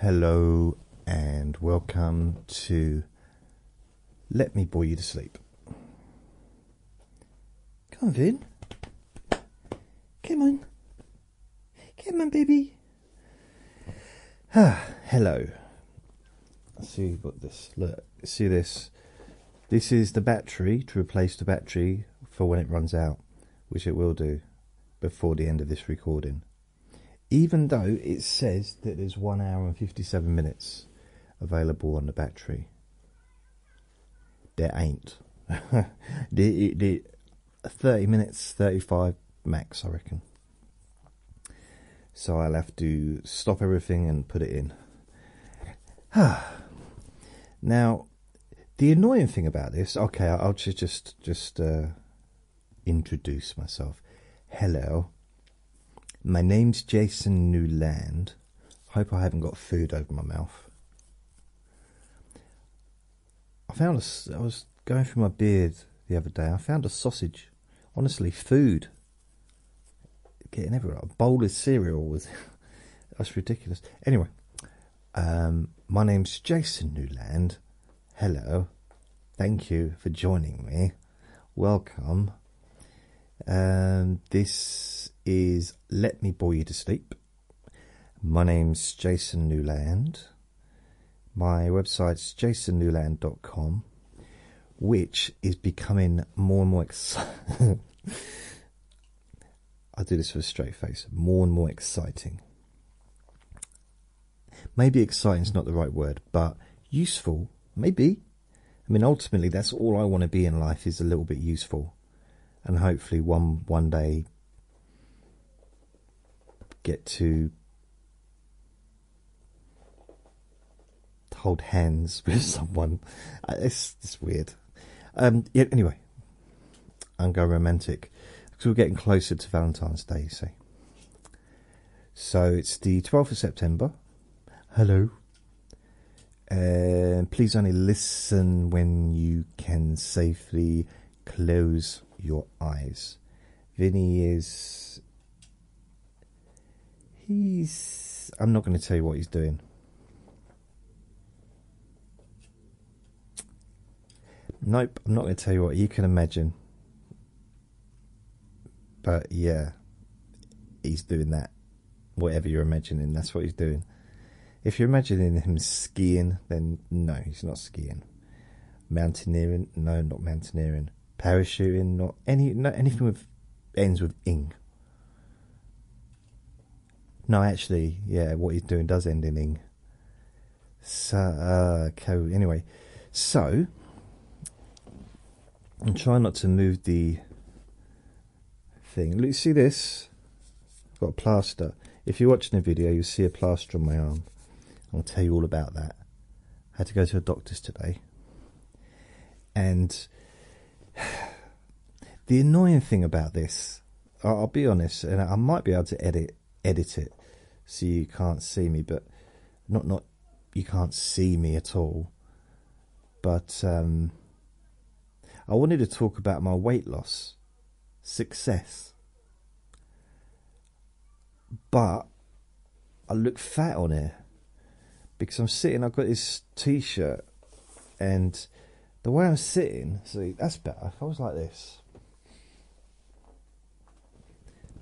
Hello and welcome to Let Me Bore You to Sleep. Come on, Vin. Come on. Come on, baby. Ah, hello. Let's see what this. Look, see this. This is the battery to replace the battery for when it runs out, which it will do before the end of this recording even though it says that there's one hour and 57 minutes available on the battery, there ain't. the, the 30 minutes, 35 max, I reckon. So I'll have to stop everything and put it in. now, the annoying thing about this, okay, I'll just just just uh, introduce myself. Hello, my name's Jason Newland. Hope I haven't got food over my mouth. I found a, I was going through my beard the other day. I found a sausage. Honestly, food. Getting everywhere. A bowl of cereal was. that's ridiculous. Anyway, um, my name's Jason Newland. Hello. Thank you for joining me. Welcome. Um, this is Let Me Bore You to Sleep. My name's Jason Newland. My website's jasonnewland.com, which is becoming more and more exciting. I do this with a straight face. More and more exciting. Maybe exciting is not the right word, but useful, maybe. I mean, ultimately, that's all I want to be in life is a little bit useful, and hopefully, one one day, get to hold hands with someone. Uh, it's, it's weird. Um, yeah, anyway, I'm going romantic because we're getting closer to Valentine's Day, you see. So it's the 12th of September. Hello. Uh, please only listen when you can safely close your eyes. Vinny is He's. I'm not going to tell you what he's doing. Nope, I'm not going to tell you what you can imagine. But yeah, he's doing that. Whatever you're imagining, that's what he's doing. If you're imagining him skiing, then no, he's not skiing. Mountaineering, no, not mountaineering. Parachuting, not any, not anything with ends with ing. No, actually, yeah, what he's doing does end in ing. So, uh, okay, anyway, so I'm trying not to move the thing. Look, see this? I've got a plaster. If you're watching the video, you'll see a plaster on my arm. I'll tell you all about that. I had to go to a doctor's today. And the annoying thing about this, I'll be honest, and I might be able to edit edit it so you can't see me, but not not you can't see me at all. But um, I wanted to talk about my weight loss success, but I look fat on it because I'm sitting. I've got this t-shirt, and the way I'm sitting, see that's better. If I was like this,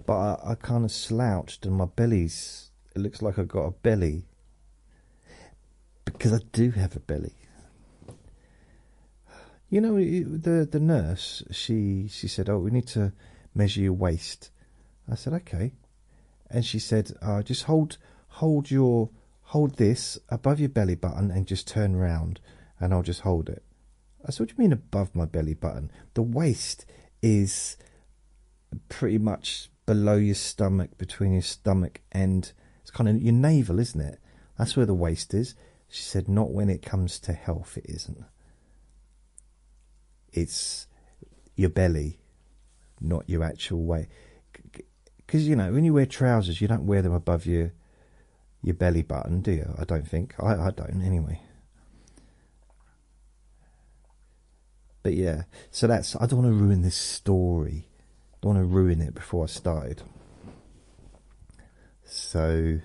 but I, I kind of slouched and my belly's it looks like I've got a belly. Because I do have a belly. You know, the the nurse, she she said, "Oh, we need to measure your waist." I said, "Okay," and she said, uh, "Just hold hold your hold this above your belly button and just turn round, and I'll just hold it." I said, "What do you mean above my belly button? The waist is pretty much below your stomach, between your stomach and kind of your navel, isn't it? That's where the waist is. She said, not when it comes to health, it isn't. It's your belly, not your actual weight. Because, you know, when you wear trousers, you don't wear them above your your belly button, do you? I don't think. I, I don't, anyway. But yeah, so that's. I don't want to ruin this story. I don't want to ruin it before I started. So,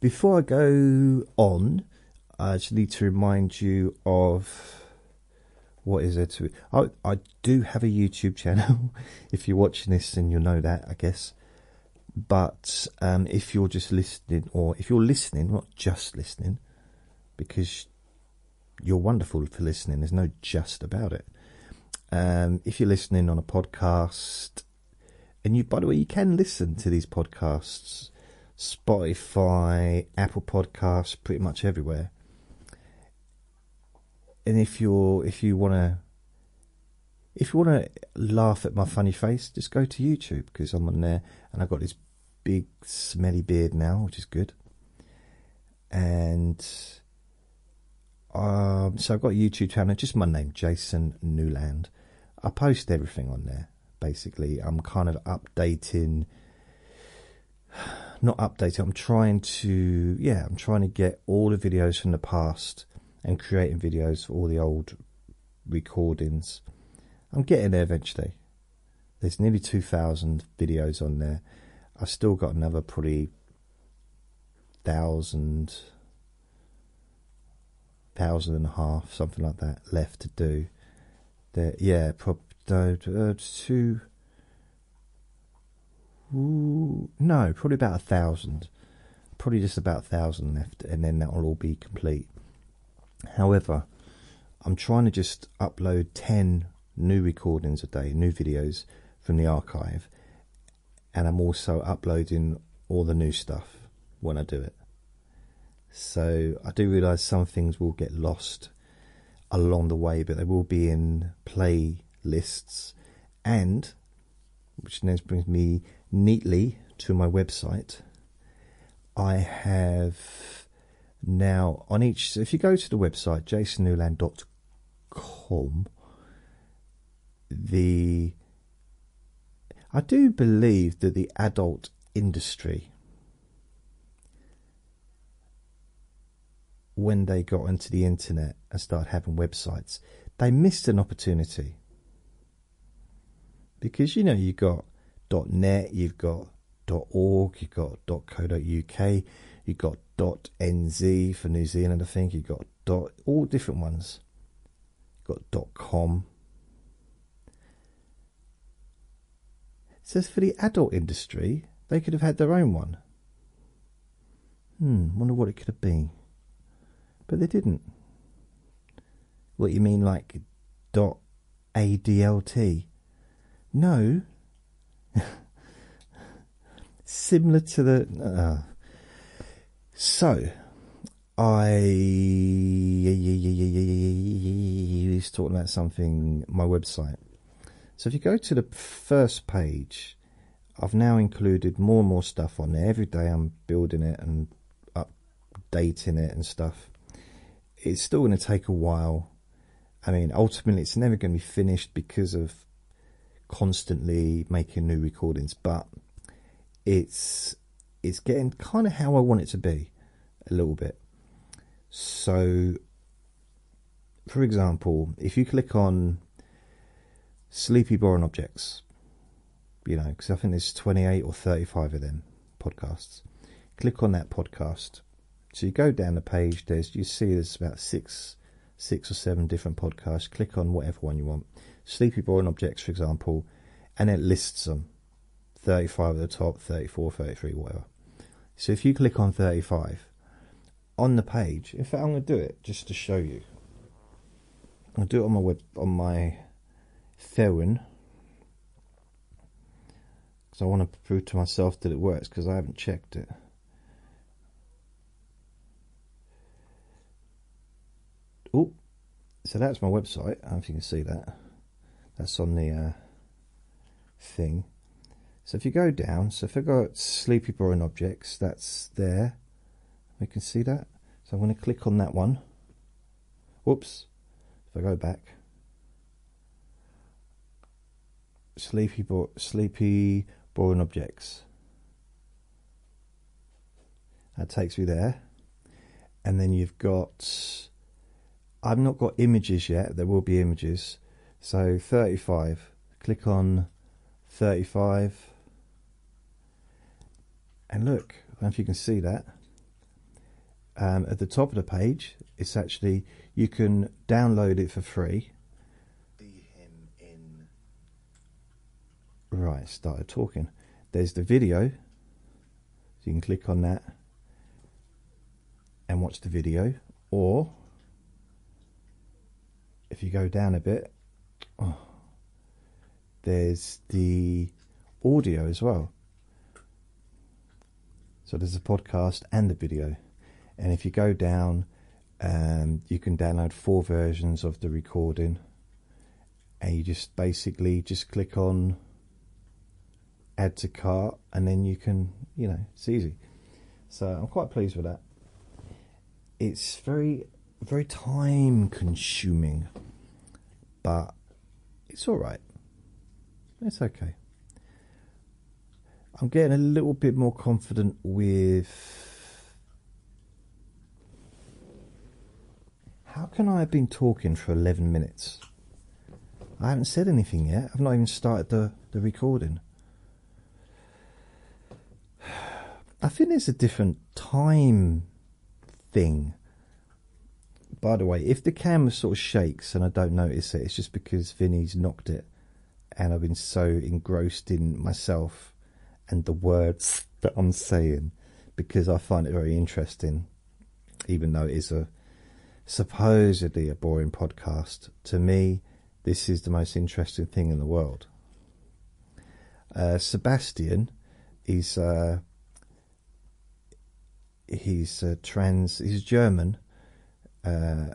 before I go on, I just need to remind you of what is there to. I I do have a YouTube channel. if you're watching this, then you'll know that, I guess. But um, if you're just listening, or if you're listening, not just listening, because you're wonderful for listening. There's no just about it. Um, if you're listening on a podcast, and you, by the way, you can listen to these podcasts, Spotify, Apple Podcasts, pretty much everywhere. And if you're, if you want to, if you want to laugh at my funny face, just go to YouTube because I'm on there, and I've got this big smelly beard now, which is good. And um, so I've got a YouTube channel, just my name, Jason Newland. I post everything on there. Basically, I'm kind of updating, not updating. I'm trying to, yeah, I'm trying to get all the videos from the past and creating videos for all the old recordings. I'm getting there eventually. There's nearly 2,000 videos on there. I've still got another probably thousand thousand and a half, something like that, left to do. There, yeah, prob no, uh, two. Ooh, no, probably about a thousand. Probably just about a thousand left, and then that will all be complete. However, I'm trying to just upload 10 new recordings a day, new videos from the archive, and I'm also uploading all the new stuff when I do it. So I do realise some things will get lost along the way, but they will be in playlists, and which then brings me neatly to my website. I have now on each. So if you go to the website jasonnewland.com, the I do believe that the adult industry when they got onto the internet and started having websites, they missed an opportunity. Because you know you've got .net, you've got dot .org, you've got .co.uk, you've got dot .nz for New Zealand, I think, you've got dot, all different ones. You've got .com. It says for the adult industry, they could have had their own one. Hmm, wonder what it could have been. But they didn't. What you mean, like dot ADLT? No. Similar to the. Uh, so, I was talking about something, my website. So if you go to the first page, I've now included more and more stuff on there. Every day I'm building it and updating it and stuff it's still going to take a while. I mean, ultimately, it's never going to be finished because of constantly making new recordings, but it's it's getting kind of how I want it to be a little bit. So, for example, if you click on Sleepy Boring Objects, you know, because I think there's 28 or 35 of them podcasts, click on that podcast so you go down the page, there's you see there's about six six or seven different podcasts. Click on whatever one you want. Sleepy Boring Objects, for example, and it lists them. 35 at the top, 34, 33, whatever. So if you click on 35, on the page, in fact, I'm going to do it just to show you. I'll do it on my web, on my phone, because I want to prove to myself that it works, because I haven't checked it. Oh, so that's my website. I don't know if you can see that. That's on the uh, thing. So if you go down, so if I go Sleepy Boring Objects, that's there. We can see that. So I'm going to click on that one. Whoops. If I go back. Sleepy, bo sleepy Boring Objects. That takes me there. And then you've got I've not got images yet. There will be images. So 35. Click on 35. And look, I don't know if you can see that. um, at the top of the page, it's actually you can download it for free. Right, started talking. There's the video, so you can click on that and watch the video, or if you go down a bit, oh, there's the audio as well. So there's a podcast and the video. And if you go down, um, you can download four versions of the recording. And you just basically just click on add to cart and then you can, you know, it's easy. So I'm quite pleased with that. It's very, very time consuming, but it's all right. It's okay. I'm getting a little bit more confident with. How can I have been talking for 11 minutes? I haven't said anything yet. I've not even started the, the recording. I think there's a different time thing. By the way, if the camera sort of shakes and I don't notice it, it's just because Vinny's knocked it and I've been so engrossed in myself and the words that I'm saying because I find it very interesting, even though it is a supposedly a boring podcast. To me, this is the most interesting thing in the world. Uh, Sebastian, he's uh, he's uh, trans, he's German. Uh,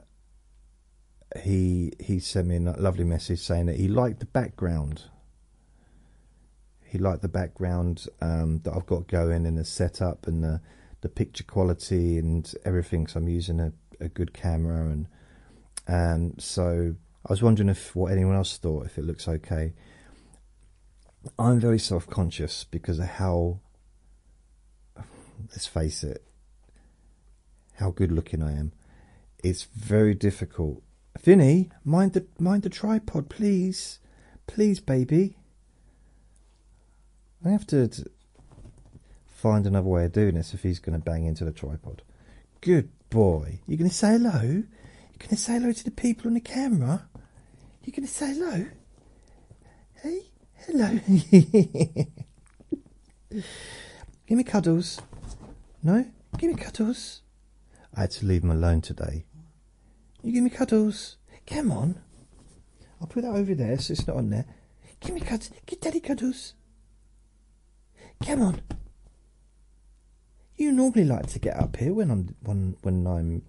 he he sent me a lovely message saying that he liked the background he liked the background um, that I've got going and the setup and the the picture quality and everything. So I'm using a, a good camera and um, so I was wondering if what anyone else thought if it looks okay. I'm very self conscious because of how let's face it how good looking I am. It's very difficult. Vinny, mind the mind the tripod, please. Please, baby. I have to find another way of doing this if he's going to bang into the tripod. Good boy. You're going to say hello? You're going to say hello to the people on the camera? You're going to say hello? Hey, hello. give me cuddles. No? Give me cuddles. I had to leave him alone today. You give me cuddles. Come on. I'll put that over there so it's not on there. Give me cuddles. Give daddy cuddles. Come on. You normally like to get up here when I'm when when I'm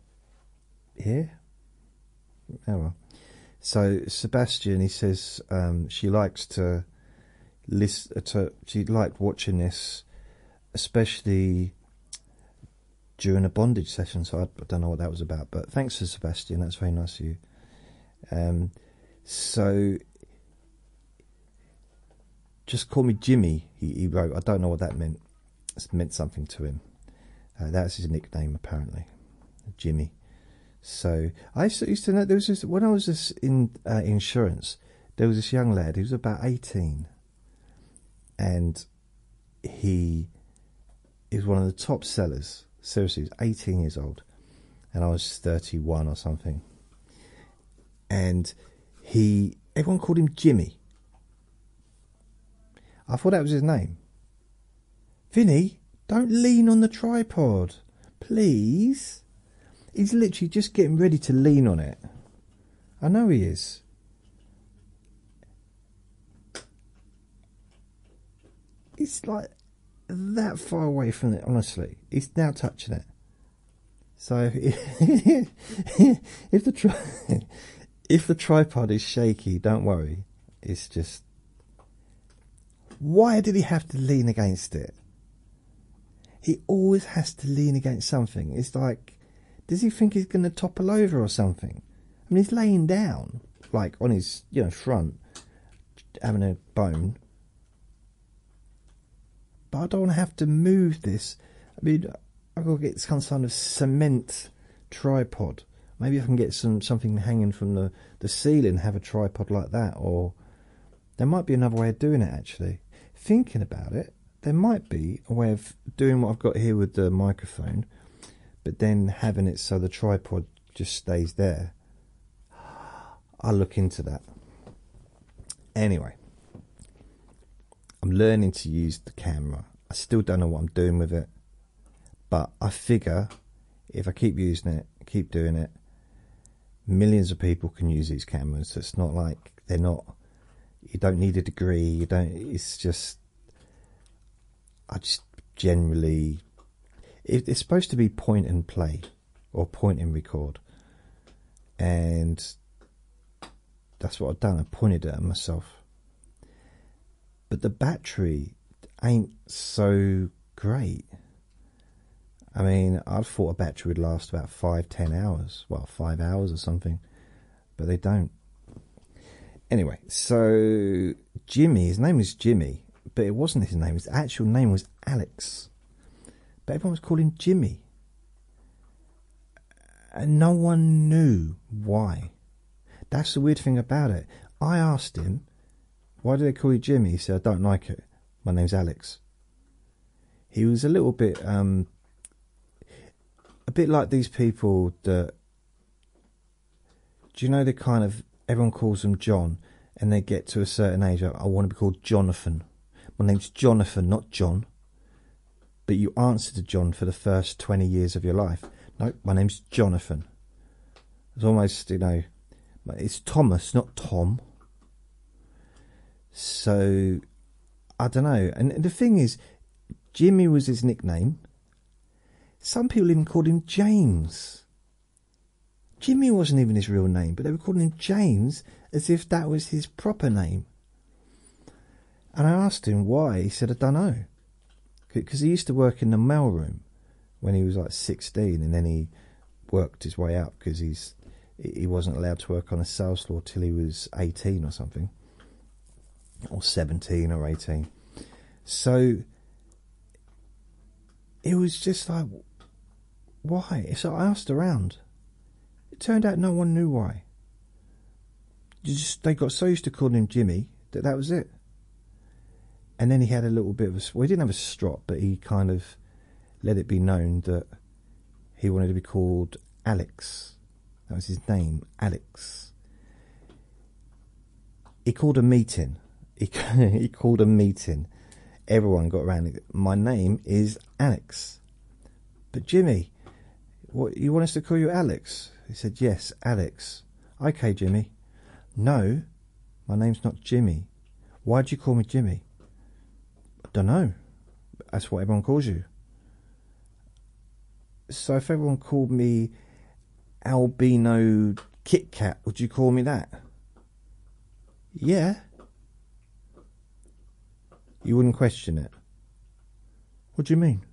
here. Oh well. So Sebastian, he says um, she likes to listen. Uh, to she liked watching this, especially during a bondage session. So I, don't know what that was about. But thanks for Sebastian. That's very nice of you. Um, so just call me Jimmy, he, he wrote. I don't know what that meant. It meant something to him. Uh, that's his nickname, apparently. Jimmy. So I used to know there was this when I was this in uh, insurance. There was this young lad. He was about eighteen, and he is one of the top sellers. Seriously, he was eighteen years old, and I was thirty-one or something. And he, everyone called him Jimmy. I thought that was his name. Vinny, don't lean on the tripod. Please. He's literally just getting ready to lean on it. I know he is. It's like that far away from it, honestly. He's now touching it. So if, the tri- if the tripod is shaky, don't worry. It's just why did he have to lean against it? He always has to lean against something. It's like, does he think he's going to topple over or something? I mean, he's laying down, like on his, you know, front, having a bone. But I don't want to have to move this. I mean, I've got to get some kind of cement tripod. Maybe I can get some something hanging from the, the ceiling, have a tripod like that, or there might be another way of doing it actually thinking about it, there might be a way of doing what I've got here with the microphone, but then having it so the tripod just stays there. I'll look into that. Anyway, I'm learning to use the camera. I still don't know what I'm doing with it, but I figure if I keep using it, keep doing it, millions of people can use these cameras. So it's not like they're not. You don't need a degree. You don't. It's just. I just generally. It, it's supposed to be point and play, or point and record, and that's what I've done. I pointed it at myself. But the battery ain't so great. I mean, I'd thought a battery would last about five, ten hours. Well, five hours or something. But they don't. Anyway, so Jimmy, his name was Jimmy, but it wasn't his name. His actual name was Alex. But everyone was calling him Jimmy. And no one knew why. That's the weird thing about it. I asked him, why do they call you Jimmy? He said, I don't like it. My name's Alex. He was a little bit um, a bit like these people that do you know the kind of everyone calls them John and they get to a certain age I, want to be called Jonathan my name's Jonathan not John but you answer to John for the first 20 years of your life no my name's Jonathan it's almost you know it's Thomas not Tom so I don't know and the thing is Jimmy was his nickname some people even called him James. Jimmy wasn't even his real name, but they were calling him James as if that was his proper name. And I asked him why. He said, I don't know. Because he used to work in the mailroom when he was like 16 and then he worked his way up because he's he wasn't allowed to work on a sales floor till he was 18 or something or 17 or 18 so it was just like why? So I asked around. It turned out no one knew why. Just they got so used to calling him Jimmy that that was it. And then he had a little bit of a. Well, he didn't have a strop, but he kind of let it be known that he wanted to be called Alex. That was his name, Alex. He called a meeting. He, he called a meeting. Everyone got around. My name is Alex. But Jimmy, what, you want us to call you Alex? He said, Yes, Alex. Okay, Jimmy. No, my name's not Jimmy. Why'd you call me Jimmy? I don't know. That's what everyone calls you. So if everyone called me Albino Kit Kat, would you call me that? Yeah. You wouldn't question it. What do you mean?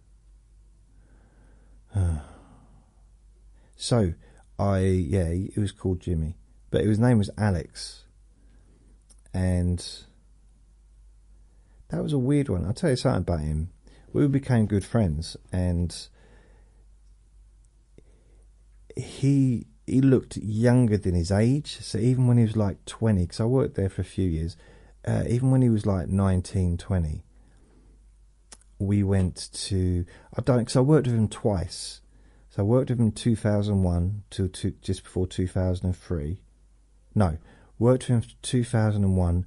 So I yeah, it was called Jimmy, but his name was Alex, and that was a weird one. I'll tell you something about him. We became good friends, and he he looked younger than his age. So even when he was like twenty, because I worked there for a few years, uh, even when he was like 19, 20, we went to I don't because I worked with him twice so I worked with him 2001 till two, just before 2003. No, worked with him 2001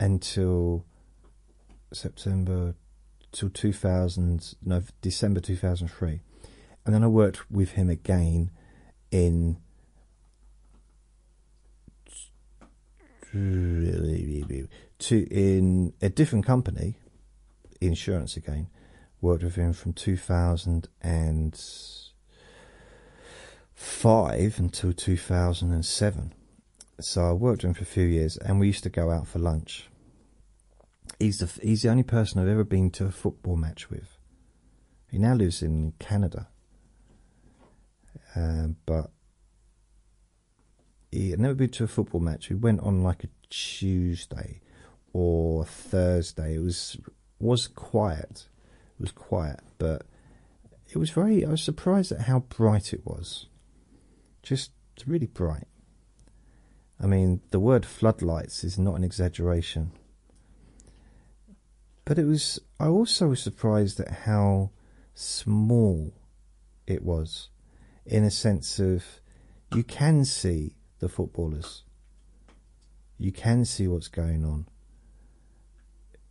until September till 2000, no, December 2003. And then I worked with him again in to in a different company, insurance again. Worked with him from 2005 until 2007. So I worked with him for a few years, and we used to go out for lunch. He's the he's the only person I've ever been to a football match with. He now lives in Canada, um, but had never been to a football match. We went on like a Tuesday or Thursday. It was was quiet. It was quiet, but it was very. I was surprised at how bright it was just really bright. I mean, the word floodlights is not an exaggeration. But it was, I also was surprised at how small it was. in a sense of you can see the footballers. You can see what's going on.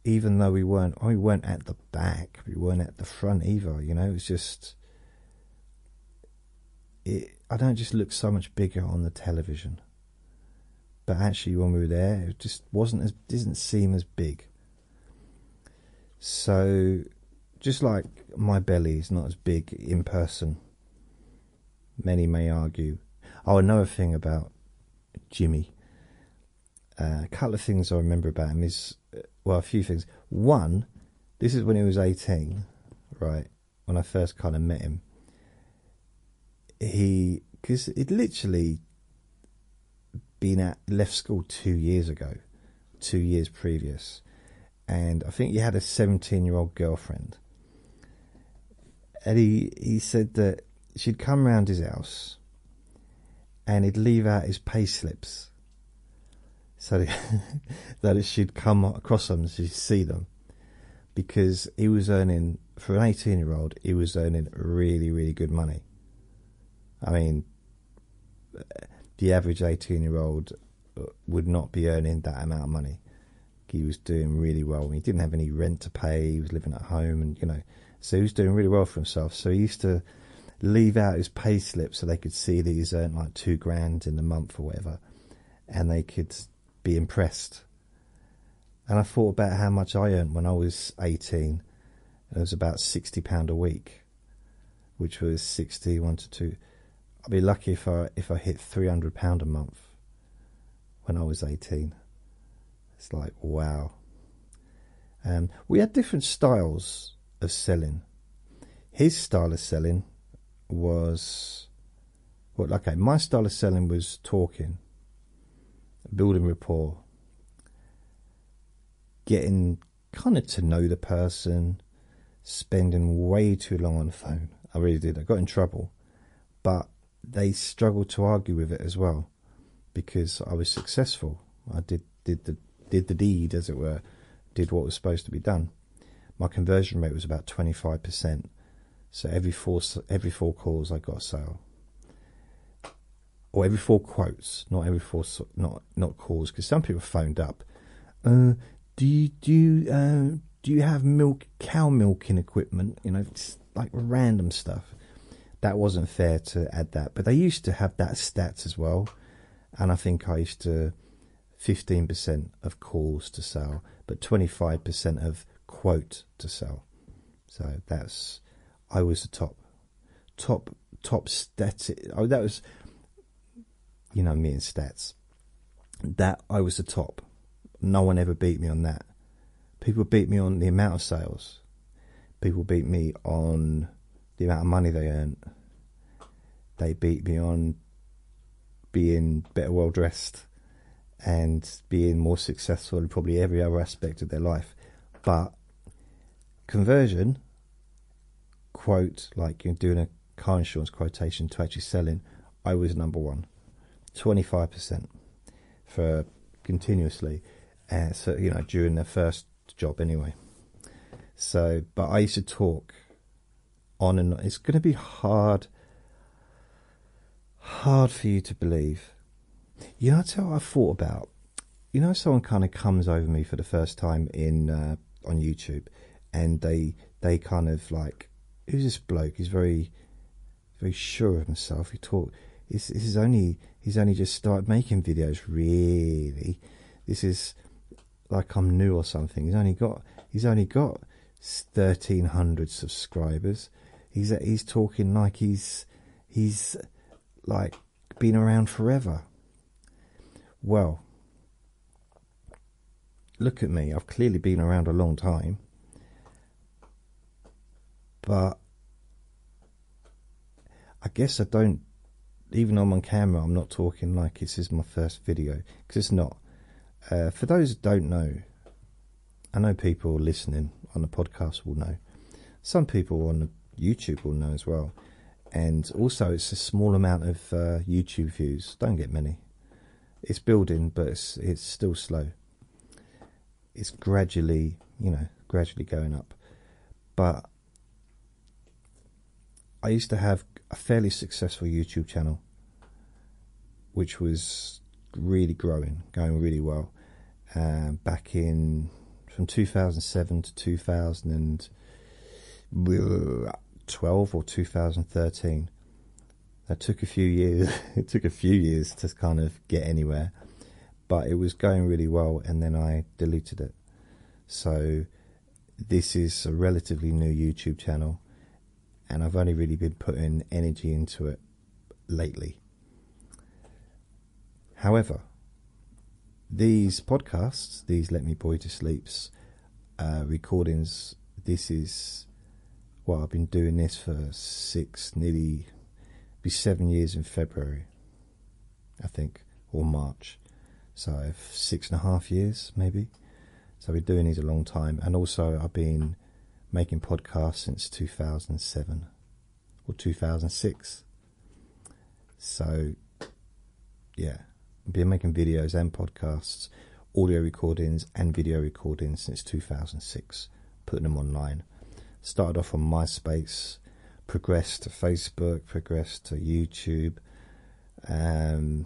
Even though we weren't, oh, we weren't at the back, we weren't at the front either. You know, it was just. It, I don't just look so much bigger on the television, but actually, when we were there, it just wasn't as didn't seem as big. So, just like my belly is not as big in person, many may argue. Oh, another thing about Jimmy. Uh, a couple of things I remember about him is, uh, well, a few things. One, this is when he was 18, right? When I first kind of met him. He, because he'd literally been at left school two years ago, two years previous and I think he had a 17 year old girlfriend. And he, he said that she'd come round his house and he'd leave out his pay slips so that she'd come across them so she'd see them because he was earning for an 18 year old he was earning really really good money i mean the average 18 year old uh, would not be earning that amount of money he was doing really well. He didn't have any rent to pay. He was living at home, and you know, so he was doing really well for himself. So he used to leave out his pay slip so they could see that he's earned like two grand in a month or whatever, and they could be impressed. And I thought about how much I earned when I was eighteen. It was about sixty pound a week, which was sixty one to two. I'd be lucky if I if I hit three hundred pound a month when I was eighteen. It's like, wow. Um, we had different styles of selling. His style of selling was, well, okay, my style of selling was talking, building rapport, getting kind of to know the person, spending way too long on the phone. I really did. I got in trouble, but they struggled to argue with it as well because I was successful. I did did the did the deed, as it were, did what was supposed to be done. My conversion rate was about 25%. So every four every four calls, I got a sale, or every four quotes, not every four not not calls, because some people phoned up. Uh, do you do you, uh, do you have milk cow milking equipment? You know, like random stuff. That wasn't fair to add that, but they used to have that stats as well, and I think I used to 15% of calls to sell, but 25% of quote to sell. So that's, I was the top, top, top stats. Oh, that was, you know, me and stats. That I was the top. No one ever beat me on that. People beat me on the amount of sales. People beat me on the amount of money they earned. They beat me on being better well dressed and being more successful in probably every other aspect of their life. But conversion, quote, like you're doing a car insurance quotation to actually selling, I was number one. 25% for continuously. Uh, so, you know, during the first job anyway. So, but I used to talk on and on. It's going to be hard, hard for you to believe you know, that's how I thought about. You know, someone kind of comes over me for the first time in uh, on YouTube, and they they kind of like, who's this bloke? He's very very sure of himself. He talk. This, is only he's only just started making videos. Really, this is like I'm new or something. He's only got he's only got thirteen hundred subscribers. He's he's talking like he's he's like been around forever. Well, look at me. I've clearly been around a long time. But I guess I don't, even though I'm on camera, I'm not talking like this is my first video, because it's not. Uh, for those who don't know, I know people listening on the podcast will know. Some people on YouTube will know as well. And also, it's a small amount of uh, YouTube views. Don't get many. It's building, but it's, it's still slow. It's gradually, you know, gradually going up. But I used to have a fairly successful YouTube channel, which was really growing, going really well. Uh, back in from 2007 to 2012 or 2013. That took a few years. it took a few years to kind of get anywhere, but it was going really well, and then I deleted it. So this is a relatively new YouTube channel, and I've only really been putting energy into it lately. However, these podcasts, these Let Me Boy to Sleeps uh, recordings, this is well, I've been doing this for six, nearly be seven years in February, I think, or March. So I've six and a half years, maybe. So I've been doing these a long time, and also I've been making podcasts since 2007 or 2006. So, yeah, I've been making videos and podcasts, audio recordings and video recordings since 2006, putting them online. Started off on MySpace, progressed to Facebook, progressed to YouTube, um,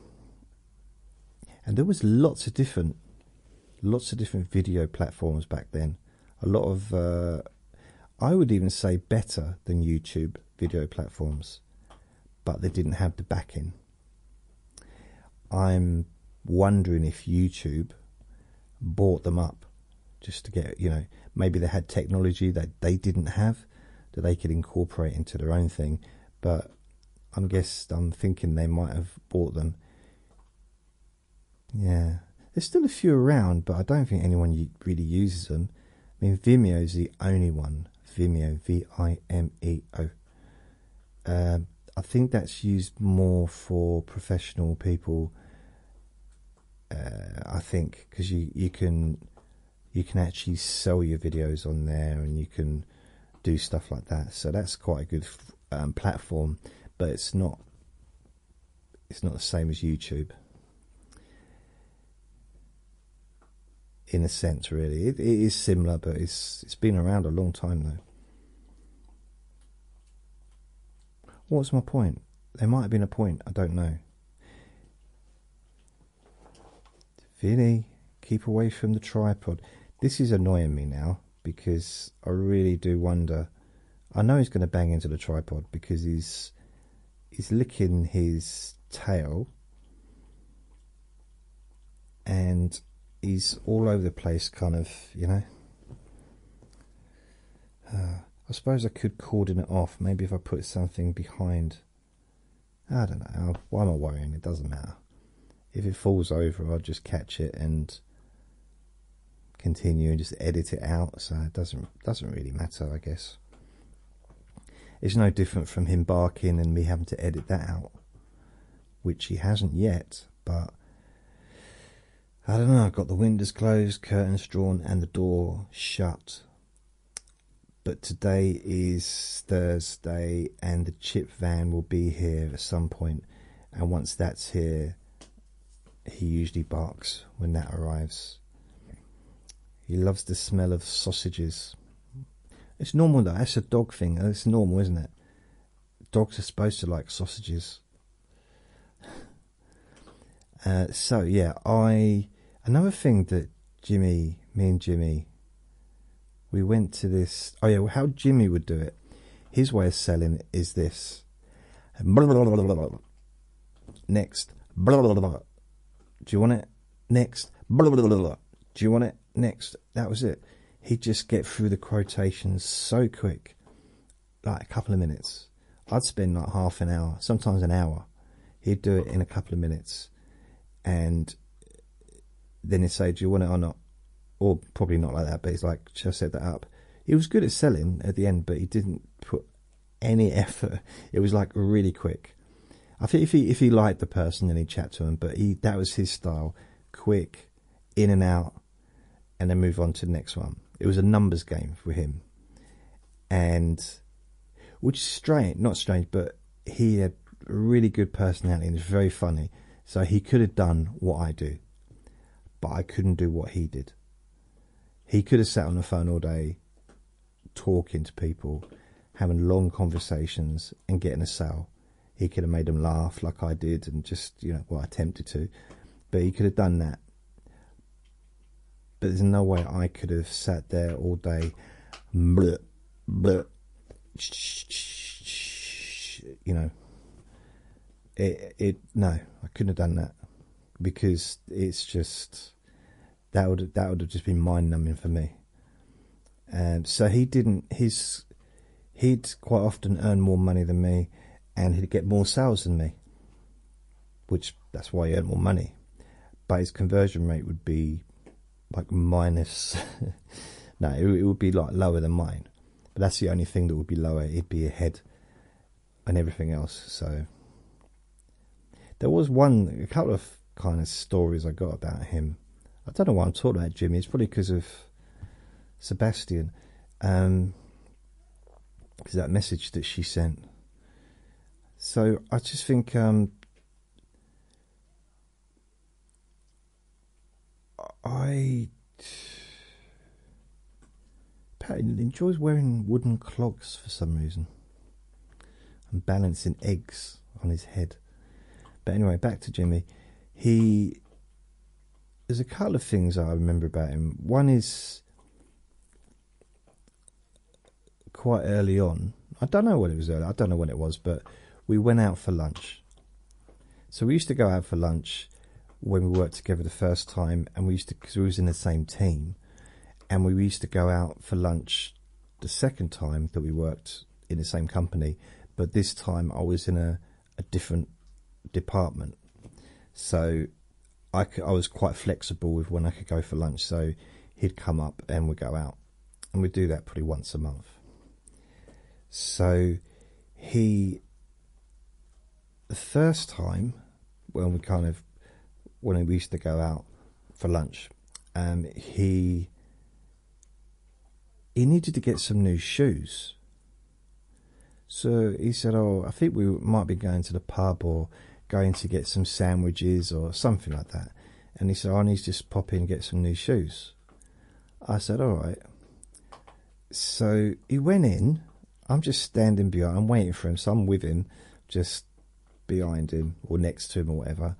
and there was lots of different, lots of different video platforms back then. A lot of, uh, I would even say, better than YouTube video platforms, but they didn't have the backing. I'm wondering if YouTube bought them up just to get, you know, maybe they had technology that they didn't have that they could incorporate into their own thing. But I'm guess I'm thinking they might have bought them. Yeah, there's still a few around, but I don't think anyone really uses them. I mean, Vimeo is the only one. Vimeo, V-I-M-E-O. Um, I think that's used more for professional people. Uh, I think because you you can you can actually sell your videos on there and you can do stuff like that. So that's quite a good um, platform, but it's not it's not the same as YouTube. In a sense, really, it, it is similar, but it's it's been around a long time though. What's my point? There might have been a point. I don't know. Vinny, keep away from the tripod. This is annoying me now because I really do wonder. I know he's going to bang into the tripod because he's he's licking his tail and he's all over the place, kind of, you know. Uh, I suppose I could cordon it off. Maybe if I put something behind. I don't know. Why am I worrying? It doesn't matter. If it falls over, I'll just catch it and continue and just edit it out. So it doesn't doesn't really matter, I guess. It's no different from him barking and me having to edit that out, which he hasn't yet. But I don't know. I've got the windows closed, curtains drawn, and the door shut. But today is Thursday, and the chip van will be here at some point. And once that's here, he usually barks when that arrives. He loves the smell of sausages. It's normal though. That's a dog thing. It's normal, isn't it? Dogs are supposed to like sausages. Uh, so yeah, I another thing that Jimmy, me and Jimmy, we went to this. Oh yeah, how Jimmy would do it. His way of selling is this. Next. Do you want it? Next. Do you want it? next. That was it. He'd just get through the quotations so quick, like a couple of minutes. I'd spend like half an hour, sometimes an hour. He'd do it in a couple of minutes, and then he'd say, "Do you want it or not?" Or probably not like that, but he's like, "Should I set that up?" He was good at selling at the end, but he didn't put any effort. It was like really quick. I think if he if he liked the person, then he'd chat to him. But he that was his style, quick, in and out and then move on to the next one. It was a numbers game for him, and which is strange, not strange, but he had a really good personality and was very funny. So he could have done what I do, but I couldn't do what he did. He could have sat on the phone all day, talking to people, having long conversations, and getting a sale. he could have made them laugh like I did, and just you know, well, I attempted to, but he could have done that. But there's no way I could have sat there all day, bleh, bleh, you know. It it no, I couldn't have done that because it's just that would that would have just been mind numbing for me. Um, so he didn't. His he'd quite often earn more money than me, and he'd get more sales than me, which that's why he earned more money. But his conversion rate would be like minus. no, it, it would be like lower than mine. But that's the only thing that would be lower. It'd be ahead, and everything else. So there was one, a couple of kind of stories I got about him. I don't know why I'm talking about Jimmy. It's probably because of Sebastian. Um, because that message that she sent. So I just think um, I Pat enjoys wearing wooden clogs for some reason and balancing eggs on his head. But anyway, back to Jimmy. He there's a couple of things I remember about him. One is quite early on. I don't know what it was early. I don't know when it was, but we went out for lunch. So we used to go out for lunch when we worked together the first time, and we used to because we was in the same team, and we used to go out for lunch the second time that we worked in the same company, but this time I was in a, a different department, so I, I was quite flexible with when I could go for lunch. So he'd come up and we'd go out, and we'd do that probably once a month. So he, the first time when we kind of, when we used to go out for lunch, um, he, he needed to get some new shoes. So he said, Oh, I think we might be going to the pub or going to get some sandwiches or something like that. And he said, oh, I need to just pop in and get some new shoes. I said, All right. So he went in I'm just standing behind. I'm waiting for him, so I'm with him, just behind him or next to him or whatever.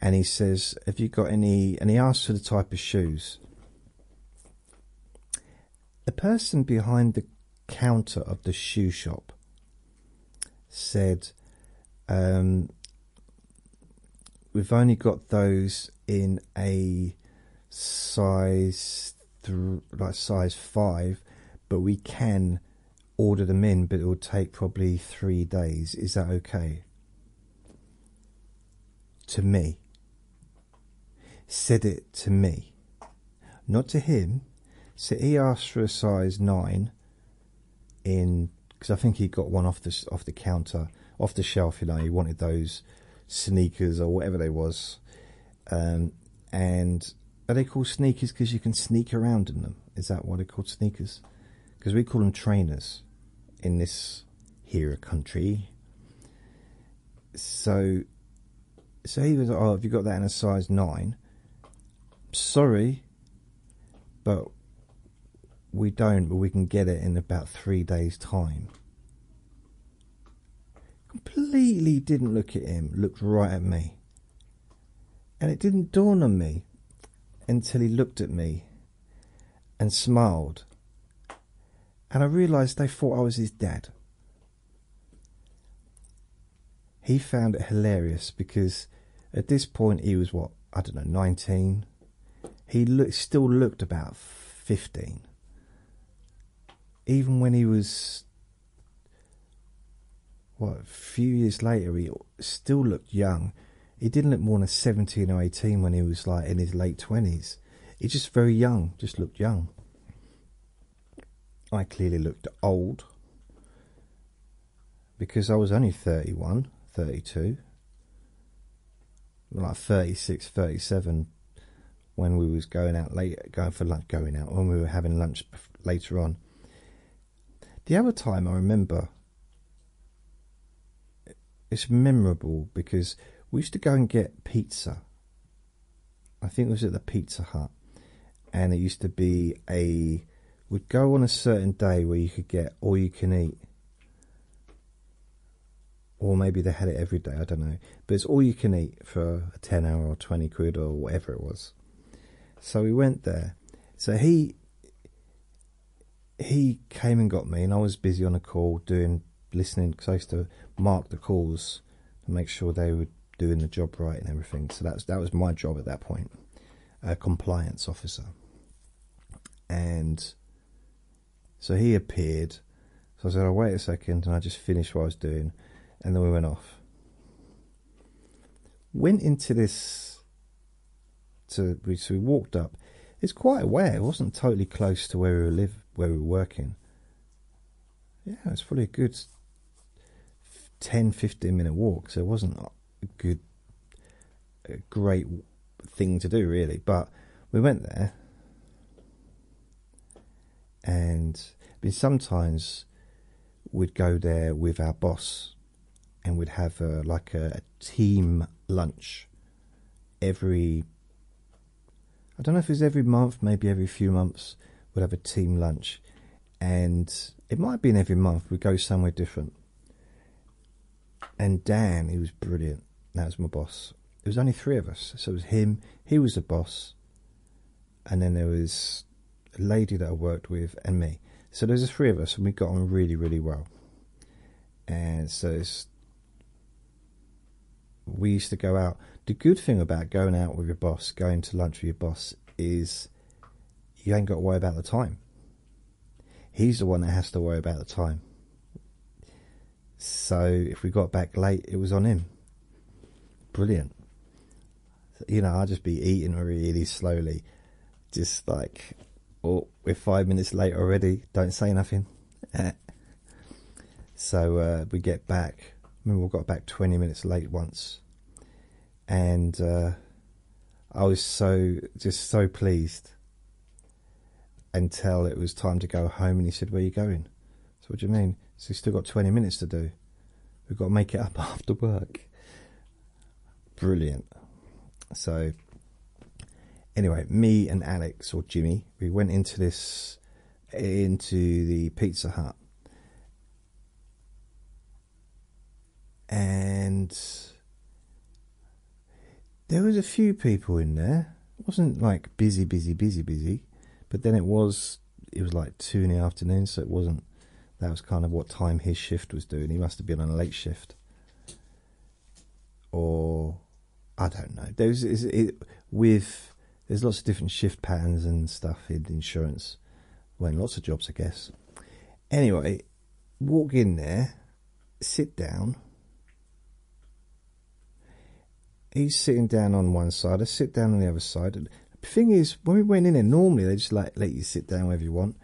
And he says, "Have you got any?" And he asks for the type of shoes. The person behind the counter of the shoe shop said, um, "We've only got those in a size like size five, but we can." order them in, but it will take probably three days. Is that okay? To me. Said it to me. Not to him. So he asked for a size 9 in because I think he got one off the off the counter, off the shelf. You know, he wanted those sneakers or whatever they was. Um, and are they called sneakers because you can sneak around in them? Is that why they're called sneakers? Because we call them trainers in this here country. So, so he was, oh, have you got that in a size nine? Sorry, but we don't, but we can get it in about three days' time. Completely didn't look at him, looked right at me. And it didn't dawn on me until he looked at me and smiled and I realised they thought I was his dad. He found it hilarious because at this point he was what I don't know, nineteen. He look, still looked about fifteen. Even when he was what a few years later, he still looked young. He didn't look more than seventeen or eighteen when he was like in his late twenties. He just very young, just looked young. I clearly looked old because I was only 31, 32, like 36, 37 when we was going out late, going for lunch, going out when we were having lunch later on. The other time I remember, it's memorable because we used to go and get pizza. I think it was at the Pizza Hut, and it used to be a We'd go on a certain day where you could get all you can eat. or maybe they had it every day. I don't know, but it's all you can eat for a ten hour or twenty quid or whatever it was. So we went there. So he he came and got me, and I was busy on a call doing listening because I used to mark the calls to make sure they were doing the job right and everything. So that's that was my job at that point, a compliance officer. And so he appeared. So I said, "Oh, wait a second, and I just finished what I was doing, and then we went off. Went into this. To so we walked up. It's quite away. It wasn't totally close to where we live, where we were working. Yeah, it's probably a good 10, 15 minute walk. So it wasn't a good, a great thing to do, really. But we went there, and I mean, sometimes we'd go there with our boss, and we'd have a, like a, a team lunch every. I don't know if it's every month, maybe every few months. We'd have a team lunch, and it might be in every month. We'd go somewhere different. And Dan, he was brilliant. That was my boss. It was only three of us. So it was him, he was the boss, and then there was a lady that I worked with and me. So there's the three of us, and we got on really, really well. And so we used to go out. The good thing about going out with your boss, going to lunch with your boss, is you ain't got to worry about the time. He's the one that has to worry about the time. So if we got back late, it was on him. Brilliant. You know, I'd just be eating really slowly, just like, oh, we're five minutes late already. Don't say nothing. so uh, we get back. I remember we got back twenty minutes late once, and uh, I was so just so pleased until it was time to go home. And he said, "Where are you going?" So what do you mean? So we've still got 20 minutes to do. We've got to make it up after work. Brilliant. So, anyway, me and Alex or Jimmy, we went into this, into the Pizza Hut. And there was a few people in there. It wasn't like busy, busy, busy, busy. But then it was, it was like two in the afternoon, so it wasn't that was kind of what time his shift was doing. He must have been on a late shift, or I don't know. There's it, with there's lots of different shift patterns and stuff in insurance. Well, lots of jobs, I guess. Anyway, walk in there, sit down. He's sitting down on one side. I sit down on the other side. And The thing is, when we went in there, normally they just like let you sit down wherever you want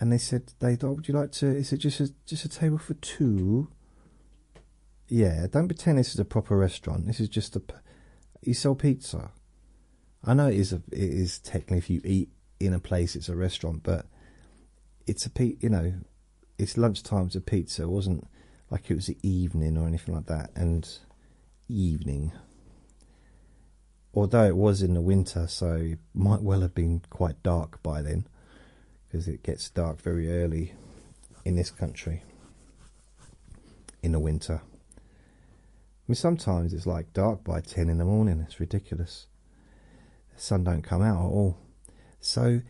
and they said, "They thought, would you like to? Is it just a just a table for two? Yeah, don't pretend this is a proper restaurant. This is just a. You sell pizza. I know it is a. It is technically if you eat in a place, it's a restaurant, but it's a. You know, it's lunchtime. It's a pizza. It wasn't like it was the evening or anything like that. And evening, although it was in the winter, so it might well have been quite dark by then because it gets dark very early in this country in the winter. I mean, sometimes it's like dark by 10 in the morning. It's ridiculous. The sun don't come out at all. So,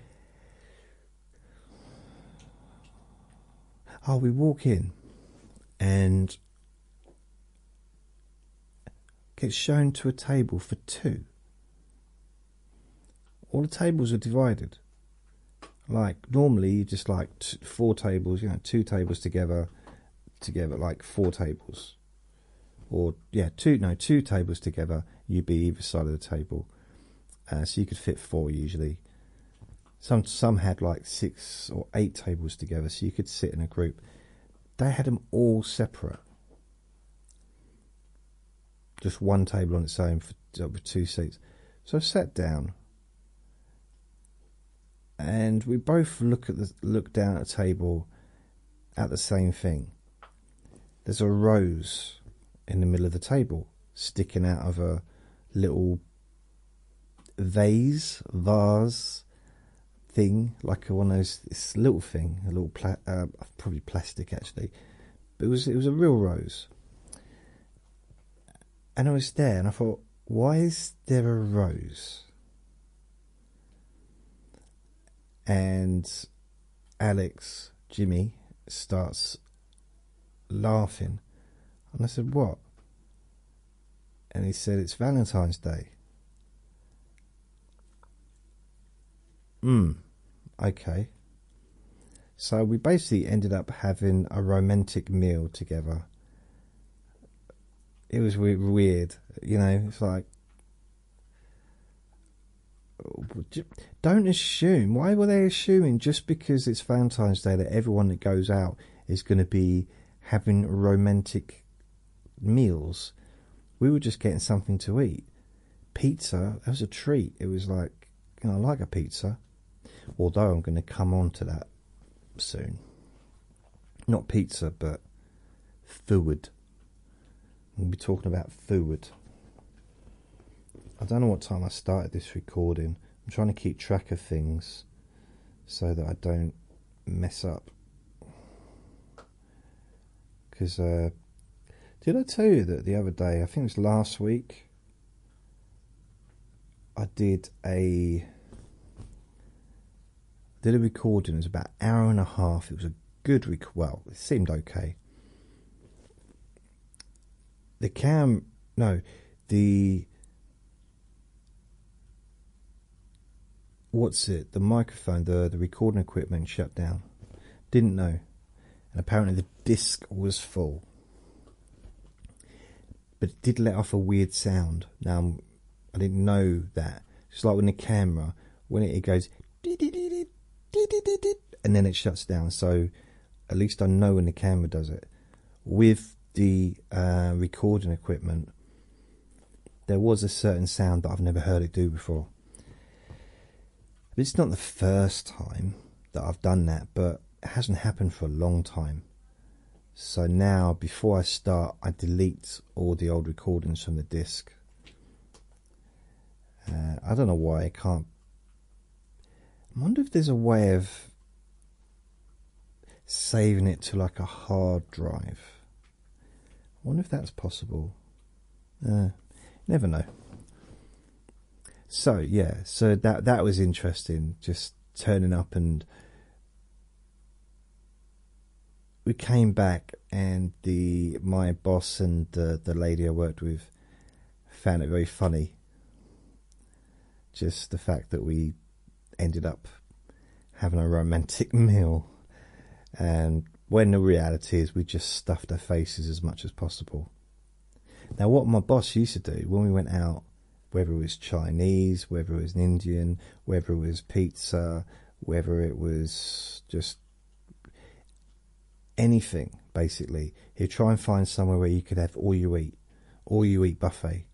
oh, we walk in and get shown to a table for two. All the tables are divided. Like normally, you just like four tables, you know, two tables together, together like four tables, or yeah, two no two tables together. You'd be either side of the table, uh, so you could fit four usually. Some some had like six or eight tables together, so you could sit in a group. They had them all separate, just one table on its own for with two seats. So I sat down and we both look at the look down at the table at the same thing. There's a rose in the middle of the table sticking out of a little vase, vase thing, like one of those. This little thing, a little pla- uh, probably plastic actually, but it was it was a real rose. And I was there and I thought, why is there a rose? And Alex, Jimmy, starts laughing. And I said, What? And he said, It's Valentine's Day. Hmm, okay. So we basically ended up having a romantic meal together. It was weird, you know, it's like. Don't assume. Why were they assuming just because it's Valentine's Day that everyone that goes out is going to be having romantic meals. We were just getting something to eat. Pizza, that was a treat. It was like, you know, I like a pizza. Although I'm going to come on to that soon. Not pizza, but food. We'll be talking about food. I don't know what time I started this recording. I'm trying to keep track of things so that I don't mess up because uh, did I tell you that the other day? I think it was last week. I did a did a recording. It was about an hour and a half. It was a good rec. Well, it seemed okay. The cam, no, the what's it? The microphone, the the recording equipment shut down. Didn't know and apparently the disc was full. But it did let off a weird sound. Now, I didn't know that. It's like when the camera, when it, it goes, and then it shuts down. So at least I know when the camera does it. With the uh, recording equipment, there was a certain sound that I've never heard it do before. It's not the first time that I've done that, but it hasn't happened for a long time. So now, before I start, I delete all the old recordings from the disc. Uh, I don't know why I can't. I wonder if there's a way of saving it to like a hard drive. I wonder if that's possible. Uh, never know. So yeah, so that that was interesting. Just turning up and we came back and the my boss and the the lady I worked with found it very funny. Just the fact that we ended up having a romantic meal, and when the reality is we just stuffed our faces as much as possible. Now, what my boss used to do when we went out, whether it was Chinese, whether it was an Indian, whether it was pizza, whether it was just anything, basically. He'd try and find somewhere where you could have all you eat, all you eat buffet,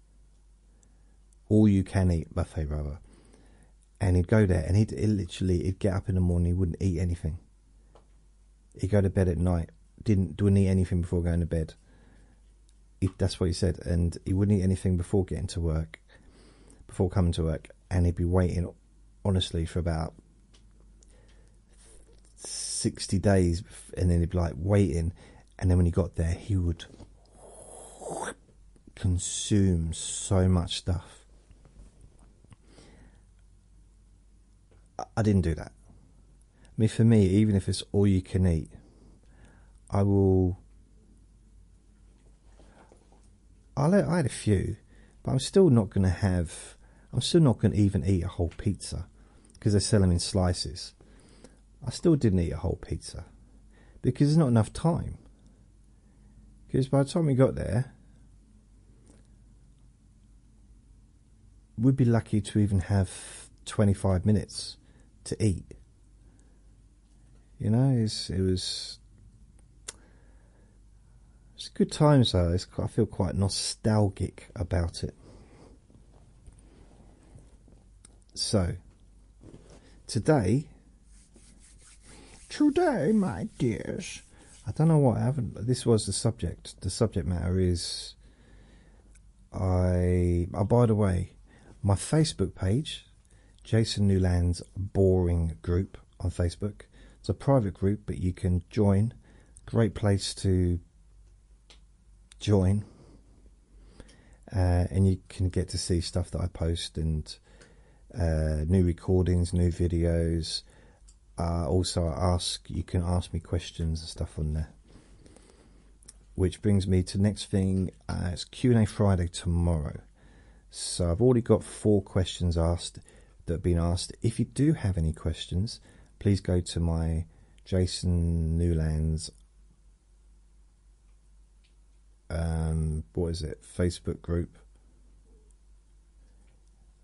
all you can eat buffet, rather. And he'd go there and he'd, he'd literally, he'd get up in the morning, he wouldn't eat anything. He'd go to bed at night, didn't, didn't eat anything before going to bed. He, that's what he said. And he wouldn't eat anything before getting to work, before coming to work. And he'd be waiting, honestly, for about 60 days and then he'd be like waiting and then when he got there he would consume so much stuff I didn't do that I mean for me even if it's all you can eat I will I'll, I had a few but I'm still not going to have I'm still not going to even eat a whole pizza because they sell them in slices I still didn't eat a whole pizza because there's not enough time. Because by the time we got there, we'd be lucky to even have 25 minutes to eat. You know, it was. It's good times though. It's, I feel quite nostalgic about it. So, today Today, my dears. I don't know what happened. This was the subject. The subject matter is. I. Oh, by the way, my Facebook page, Jason Newland's Boring Group on Facebook. It's a private group, but you can join. Great place to join. uh, and you can get to see stuff that I post and uh, new recordings, new videos. Uh, also, I ask you can ask me questions and stuff on there. Which brings me to next thing. Uh, it's Q and A Friday tomorrow. So I've already got four questions asked that have been asked. If you do have any questions, please go to my Jason Newlands um, what is it? Facebook group.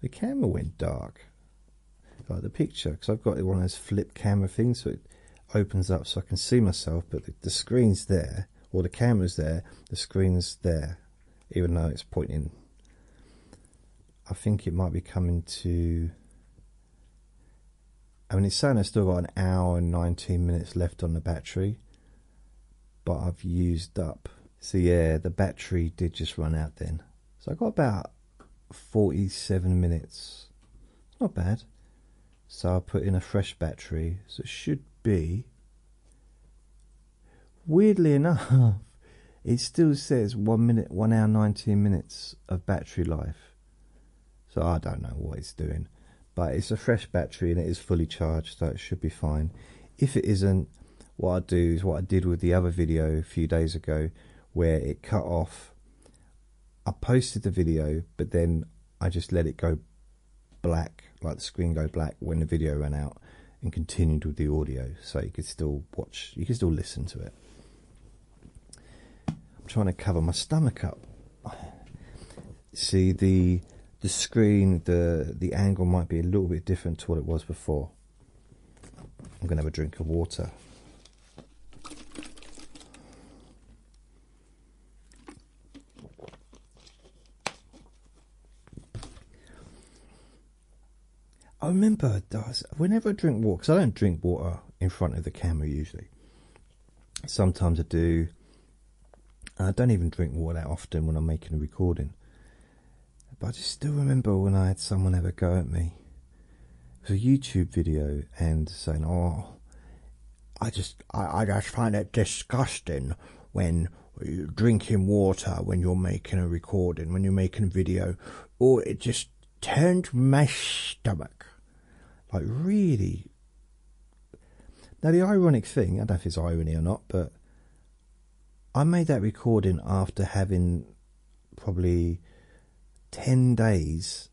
The camera went dark. Like the picture, because I've got one of those flip camera things, so it opens up so I can see myself, but the, the screen's there, or the camera's there, the screen's there, even though it's pointing. I think it might be coming to. I mean, it's saying I've still got an hour and 19 minutes left on the battery, but I've used up so yeah, the battery did just run out then. So I got about 47 minutes. Not bad. So I put in a fresh battery. So it should be. Weirdly enough, it still says one minute, one hour, 19 minutes of battery life. So I don't know what it's doing. But it's a fresh battery and it is fully charged, so it should be fine. If it isn't, what I do is what I did with the other video a few days ago where it cut off. I posted the video, but then I just let it go black, like the screen go black when the video ran out, and continued with the audio, so you could still watch, you could still listen to it. I'm trying to cover my stomach up. See the the screen, the the angle might be a little bit different to what it was before. I'm gonna have a drink of water. I remember does whenever I drink water, because I don't drink water in front of the camera usually. Sometimes I do. I don't even drink water that often when I'm making a recording. But I just still remember when I had someone have a go at me. It was a YouTube video and saying, "Oh, I just, I, I just find it disgusting when you're drinking water when you're making a recording, when you're making a video, or it just turned my stomach." Like, really. Now, the ironic thing, I don't know if it's irony or not, but I made that recording after having probably 10 days,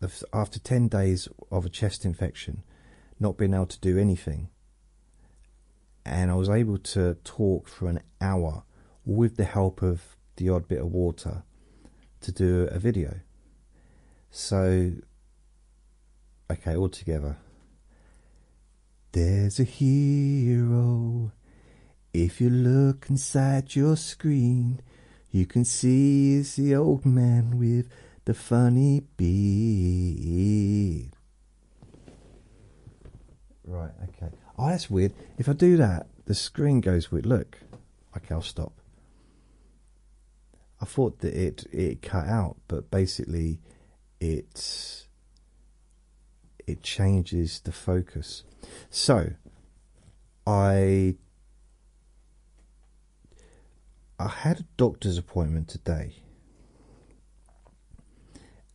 of, after 10 days of a chest infection, not being able to do anything. And I was able to talk for an hour with the help of the odd bit of water to do a video. So Okay, all together. There's a hero. If you look inside your screen, you can see it's the old man with the funny beard. Right, okay. Oh, that's weird. If I do that, the screen goes weird. Look. Okay, I'll stop. I thought that it it cut out, but basically it's it changes the focus. So, I I had a doctor's appointment today,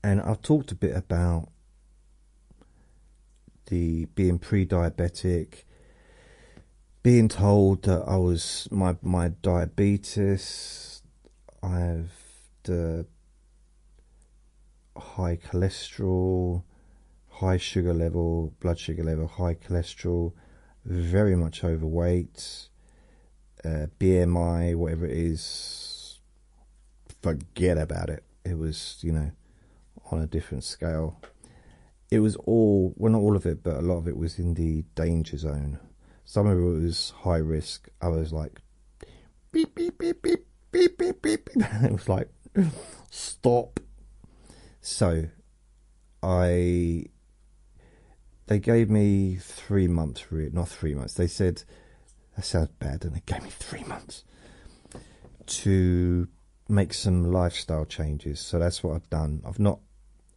and I've talked a bit about the being pre-diabetic, being told that I was my my diabetes, I have the high cholesterol, high sugar level, blood sugar level, high cholesterol, very much overweight, uh, BMI, whatever it is, forget about it. It was, you know, on a different scale. It was all, well, not all of it, but a lot of it was in the danger zone. Some of it was high risk, others like beep, beep, beep, beep, beep, beep, beep. it was like, stop. So, I they gave me three months not three months. They said that sounds bad, and they gave me three months to make some lifestyle changes. So that's what I've done. I've not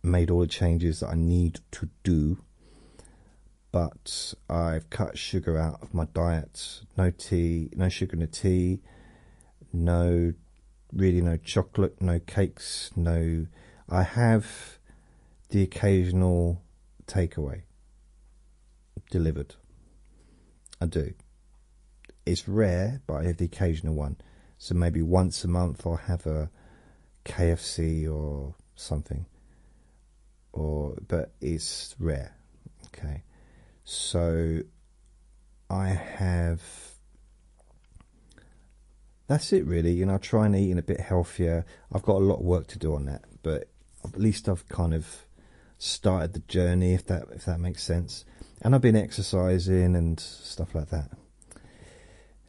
made all the changes that I need to do, but I've cut sugar out of my diet. No tea, no sugar in the tea, no really no chocolate, no cakes, no. I have the occasional takeaway delivered. I do. It's rare, but I have the occasional one. So maybe once a month I'll have a KFC or something. Or but it's rare. Okay. So I have that's it really. You know, I try and eat a bit healthier. I've got a lot of work to do on that, but at least I've kind of started the journey, if that if that makes sense. And I've been exercising and stuff like that.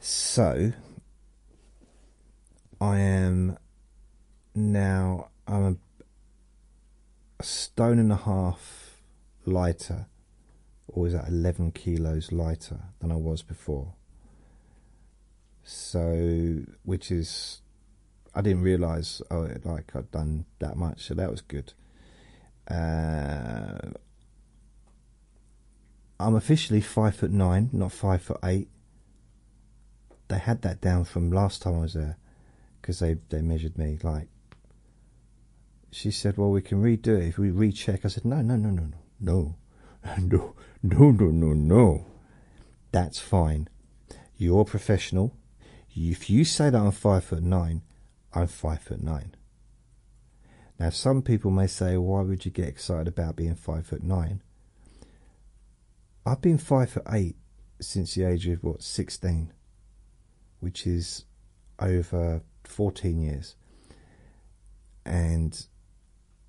So I am now I'm a, stone and a half lighter, or is that eleven kilos lighter than I was before? So, which is, I didn't realize oh, like I'd done that much, so that was good. Uh, I'm officially five foot nine, not five foot eight. They had that down from last time I was there because they, they measured me. Like, she said, Well, we can redo it if we recheck. I said, No, no, no, no, no, no, no, no, no, no. no. That's fine. You're professional. If you say that I'm five foot nine, I'm five foot nine. Now, some people may say, why would you get excited about being five foot nine? I've been five foot eight since the age of what, 16, which is over 14 years. And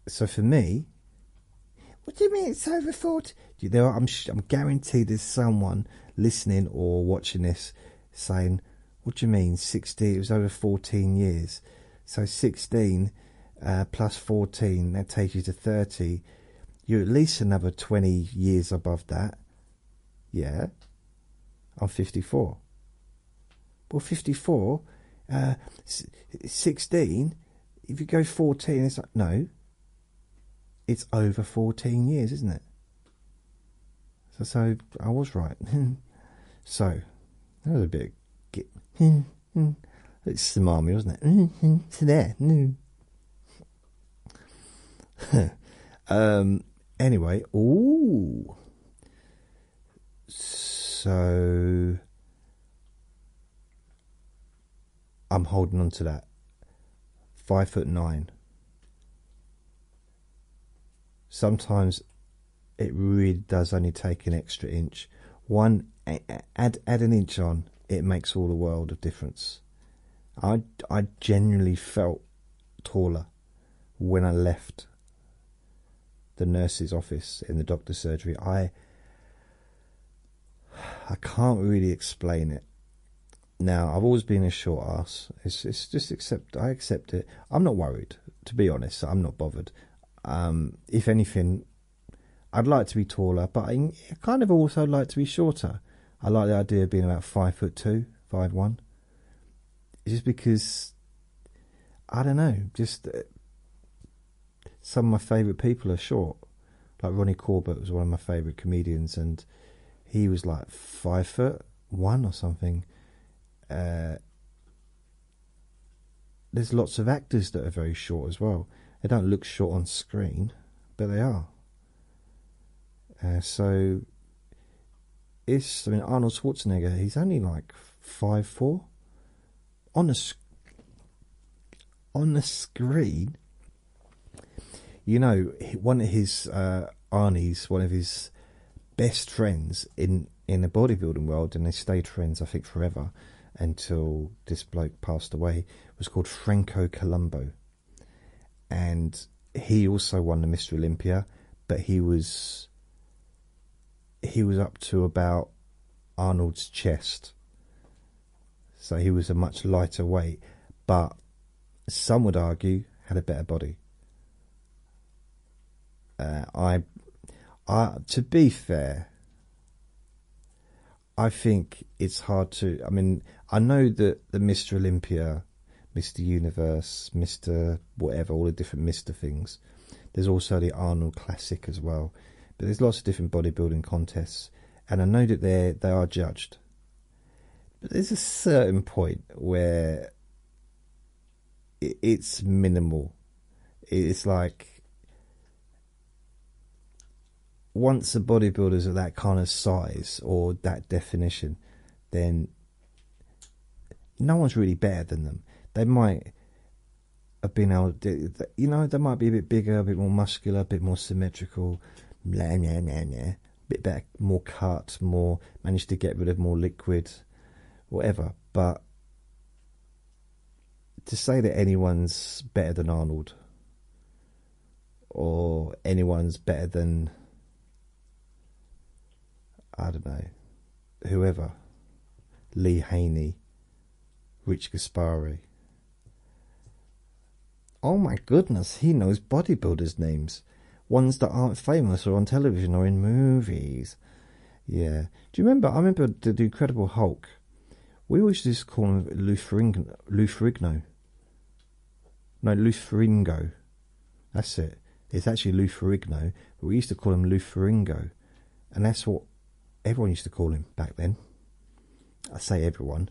so for me, what do you mean it's over 40? There are, I'm, I'm guaranteed there's someone listening or watching this saying, what do you mean 16? It was over 14 years. So 16 uh, plus 14, that takes you to 30. You're at least another 20 years above that. Yeah. I'm 54. Well, 54, uh, 16, if you go 14, it's like, no. It's over 14 years, isn't it? So, so I was right. so, that was a bit. It's the mommy, wasn't it? It's there. um, anyway, ooh. So I'm holding on to that. Five foot nine. Sometimes it really does only take an extra inch. One add add an inch on, it makes all the world of difference. I I genuinely felt taller when I left the nurse's office in the doctor's surgery. I I can't really explain it. Now I've always been a short ass. It's it's just accept I accept it. I'm not worried to be honest. I'm not bothered. Um, if anything, I'd like to be taller, but I kind of also like to be shorter. I like the idea of being about five foot two, five one. Just because I don't know, just uh, some of my favourite people are short. Like Ronnie Corbett was one of my favourite comedians, and he was like five foot one or something. Uh, there's lots of actors that are very short as well. They don't look short on screen, but they are. Uh, so it's I mean Arnold Schwarzenegger. He's only like five four on the on the screen you know, one of his uh, Arnie's, one of his best friends in in the bodybuilding world, and they stayed friends, I think, forever until this bloke passed away. Was called Franco Columbu, and he also won the Mr. Olympia, but he was he was up to about Arnold's chest, so he was a much lighter weight, but some would argue had a better body uh, I, To be fair, I think it's hard to. I mean, I know that the Mr. Olympia, Mr. Universe, Mr. whatever, all the different Mr. things. There's also the Arnold Classic as well. But there's lots of different bodybuilding contests, and I know that they they are judged. But there's a certain point where it, it's minimal. It's like once a bodybuilder's at that kind of size or that definition, then no one's really better than them. They might have been able, to, you know, they might be a bit bigger, a bit more muscular, a bit more symmetrical, blah, blah, blah, blah, bit better, more cut, more managed to get rid of more liquid, whatever. But to say that anyone's better than Arnold or anyone's better than I don't know whoever Lee Haney, Rich Gaspari. Oh my goodness, he knows bodybuilders' names. Ones that aren't famous or on television or in movies. Yeah. Do you remember? I remember the, the Incredible Hulk. We always used to call him Lou Ferrigno. No, Lou That's it. It's actually Lou but we used to call him Lou And that's what everyone used to call him back then. I say everyone.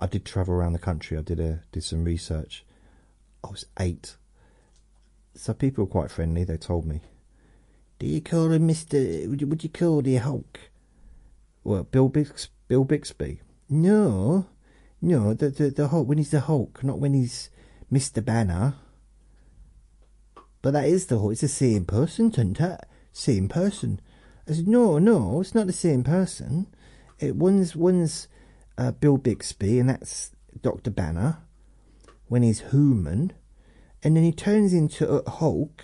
I did travel around the country. I did a did some research. I was eight, so people were quite friendly. They told me, "Do you call him Mister? Would you, would you call the Hulk?" Well, Bill Bix, Bill Bixby. No, no, the, the the Hulk when he's the Hulk, not when he's Mister Banner. But that is the Hulk. It's the same person, isn't it? Same person. I said, no, no, it's not the same person. It one's one's uh, Bill Bixby, and that's Doctor Banner when he's human, and then he turns into a Hulk,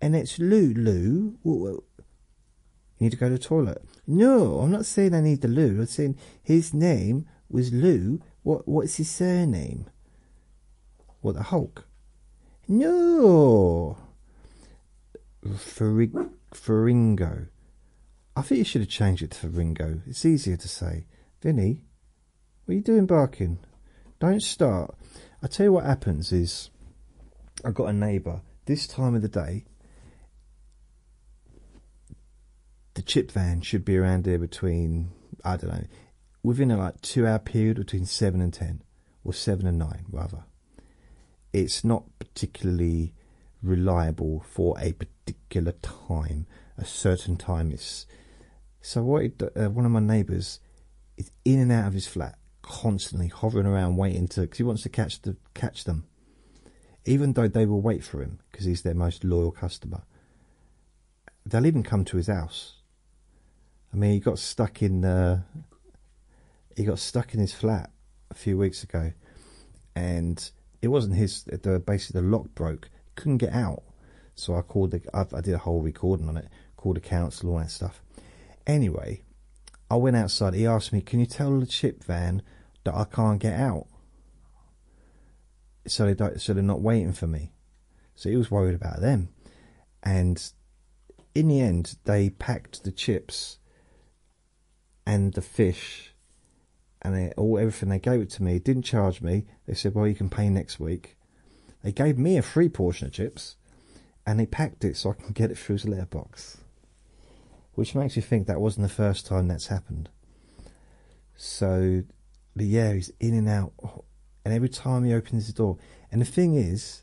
and it's Lou. You need to go to the toilet. No, I'm not saying I need the Lou. I'm saying his name was Lou. What what's his surname? What the Hulk? No. Ferringo. I think you should have changed it to Ringo. It's easier to say. Vinny, what are you doing barking? Don't start. I tell you what happens is I've got a neighbour. This time of the day, the chip van should be around here between, I don't know, within a like two hour period between 7 and 10, or 7 and 9, rather. It's not particularly reliable for a particular time. A certain time is so what? It, uh, one of my neighbours is in and out of his flat constantly, hovering around, waiting to because he wants to catch the catch them. Even though they will wait for him because he's their most loyal customer, they'll even come to his house. I mean, he got stuck in uh, he got stuck in his flat a few weeks ago, and it wasn't his. The basically the lock broke, couldn't get out. So I called the. I, I did a whole recording on it. Called the council, all that stuff. Anyway, I went outside. He asked me, "Can you tell the chip van that I can't get out?" So they so they're not waiting for me. So he was worried about them, and in the end, they packed the chips and the fish and they, all everything. They gave it to me. Didn't charge me. They said, "Well, you can pay next week." They gave me a free portion of chips, and they packed it so I can get it through his letterbox which makes you think that wasn't the first time that's happened. So, but yeah, he's in and out, and every time he opens his door, and the thing is,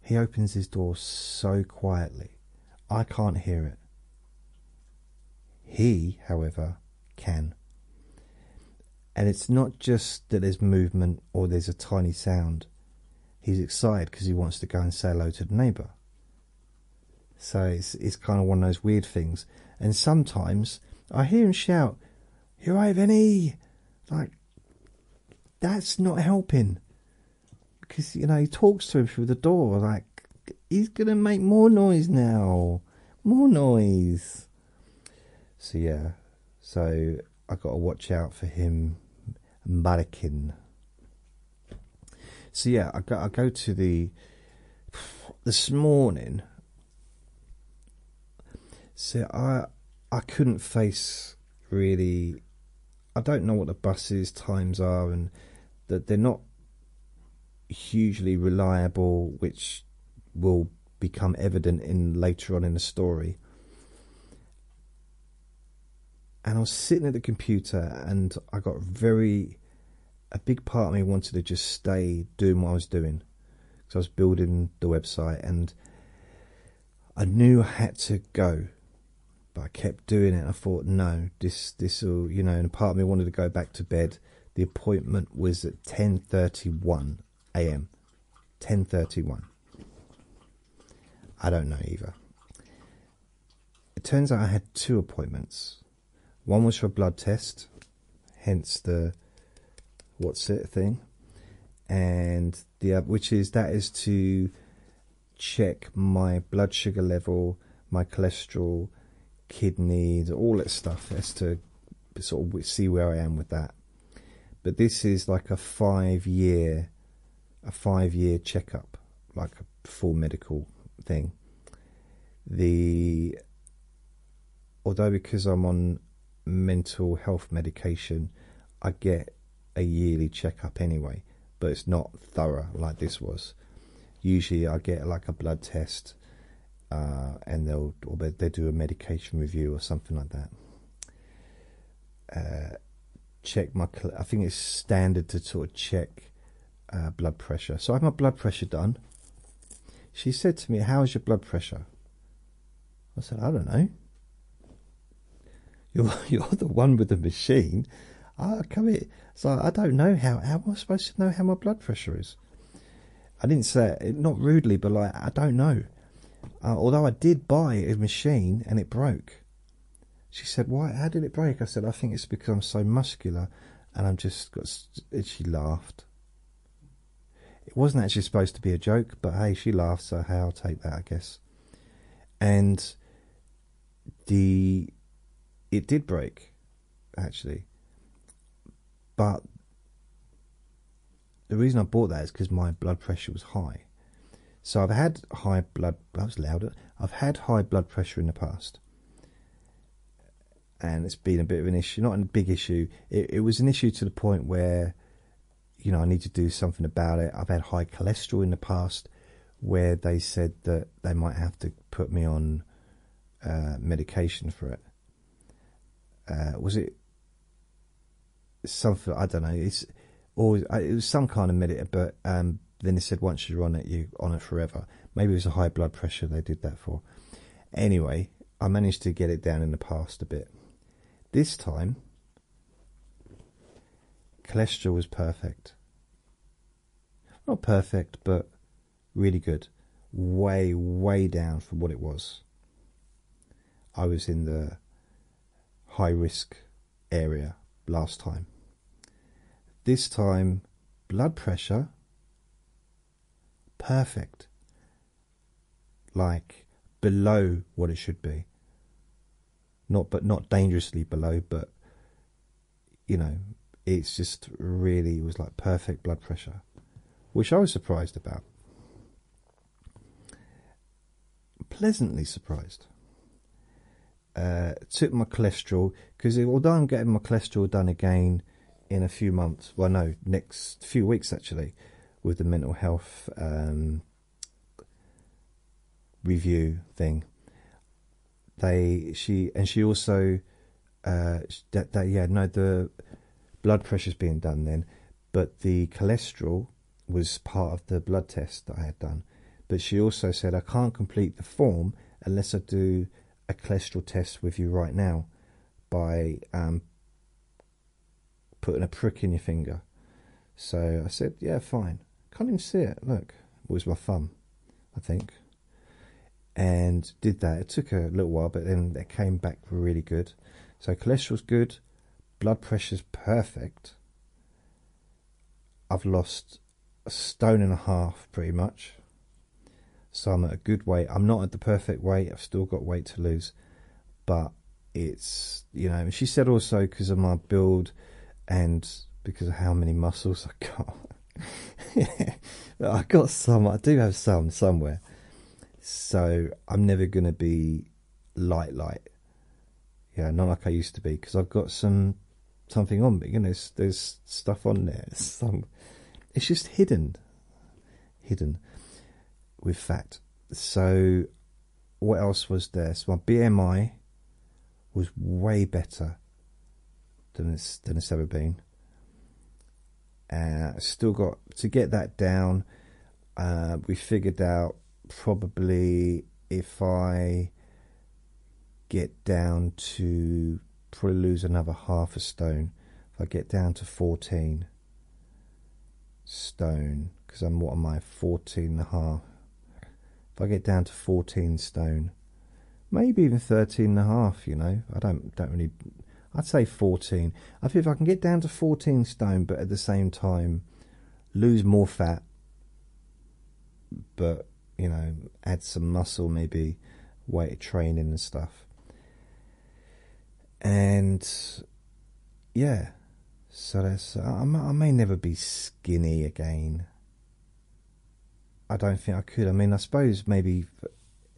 he opens his door so quietly, I can't hear it. He, however, can. And it's not just that there's movement or there's a tiny sound. He's excited because he wants to go and say hello to the neighbour. So it's, it's kind of one of those weird things. And sometimes I hear him shout, You right, Vinny? Like, that's not helping. Because, you know, he talks to him through the door, like, he's going to make more noise now. More noise. So, yeah. So, i got to watch out for him barking. So, yeah, I go, I go to the. This morning, so I I couldn't face really. I don't know what the buses times are, and that they're not hugely reliable, which will become evident in later on in the story. And I was sitting at the computer, and I got very a big part of me wanted to just stay doing what I was doing because I was building the website and I knew I had to go, but I kept doing it. I thought, no, this this will, you know. And part of me wanted to go back to bed. The appointment was at ten thirty one a.m. Ten thirty one. I don't know either. It turns out I had two appointments. One was for a blood test, hence the what's it thing, and the which is that is to check my blood sugar level, my cholesterol, kidneys, all that stuff as to sort of see where I am with that. But this is like a five year, a five year checkup, like a full medical thing. The although because I'm on mental health medication, I get a yearly checkup anyway, but it's not thorough like this was. Usually, I get like a blood test, uh, and they'll or they, they do a medication review or something like that. Uh, check my. I think it's standard to sort of check uh, blood pressure. So I have my blood pressure done. She said to me, "How's your blood pressure?" I said, "I don't know." You're you're the one with the machine. I come here, so I don't know how. How am I supposed to know how my blood pressure is? I didn't say it not rudely, but like I don't know. Uh, although I did buy a machine and it broke. She said, "Why? How did it break?" I said, "I think it's because I'm so muscular, and I'm just got." And she laughed. It wasn't actually supposed to be a joke, but hey, she laughed, so hey, I'll take that, I guess. And the it did break, actually, but the reason I bought that is because my blood pressure was high. So I've had high blood. That was louder. I've had high blood pressure in the past, and it's been a bit of an issue. Not a big issue. It, it was an issue to the point where, you know, I need to do something about it. I've had high cholesterol in the past, where they said that they might have to put me on uh, medication for it. Uh, was it something? I don't know. It's or it was some kind of medicine, but um, then they said once you're on it, you're on it forever. Maybe it was a high blood pressure they did that for. Anyway, I managed to get it down in the past a bit. This time, cholesterol was perfect. Not perfect, but really good. Way, way down from what it was. I was in the high risk area last time. This time, blood pressure, perfect. Like below what it should be. Not, but not dangerously below, but you know, it's just really it was like perfect blood pressure, which I was surprised about. Pleasantly surprised. Uh, took my cholesterol because although I'm getting my cholesterol done again in a few months. Well, no, next few weeks actually, with the mental health um, review thing. They she and she also uh, that that yeah no the blood pressure's being done then, but the cholesterol was part of the blood test that I had done. But she also said I can't complete the form unless I do a cholesterol test with you right now by um, putting a prick in your finger. So I said, yeah, fine. Can't even see it. Look, it was my thumb, I think. And did that. It took a little while, but then it came back really good. So cholesterol's good, blood pressure's perfect. I've lost a stone and a half pretty much. So I'm at a good weight. I'm not at the perfect weight. I've still got weight to lose. But it's, you know, she said also because of my build and because of how many muscles I got. I got some, I do have some somewhere. So I'm never going to be light, light. Yeah, not like I used to be because I've got some something on me. You know, there's, there's stuff on there. Some, it's just hidden, hidden with fat. So, what else was there? So my BMI was way better than it's than it's ever been. Uh, still got to get that down. Uh, we figured out probably if I get down to probably lose another half a stone. If I get down to 14 stone, because I'm what am I, 14 and a half. If I get down to 14 stone, maybe even 13 and a half, you know, I don't, don't really, I'd say 14. I think if I can get down to 14 stone, but at the same time lose more fat, but, you know, add some muscle, maybe weight training and stuff. And yeah, so that's, I, I may never be skinny again. I don't think I could. I mean, I suppose maybe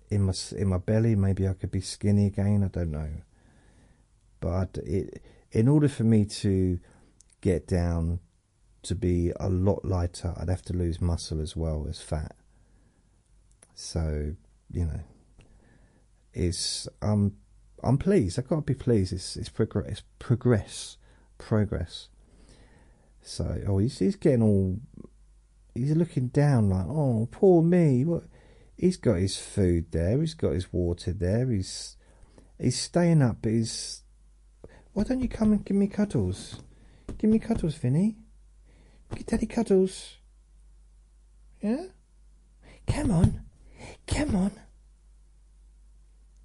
in my in my belly, maybe I could be skinny again. I don't know, but it in order for me to get down to be a lot lighter, I'd have to lose muscle as well as fat. So you know, it's um I'm pleased. Got to be pleased. It's it's progress. It's progress. Progress. So oh, he's he's getting all. He's looking down like, oh, poor me. What? He's got his food there. He's got his water there. He's he's staying up. But he's. Why don't you come and give me cuddles? Give me cuddles, Vinny. Get Daddy cuddles. Yeah. Come on, come on.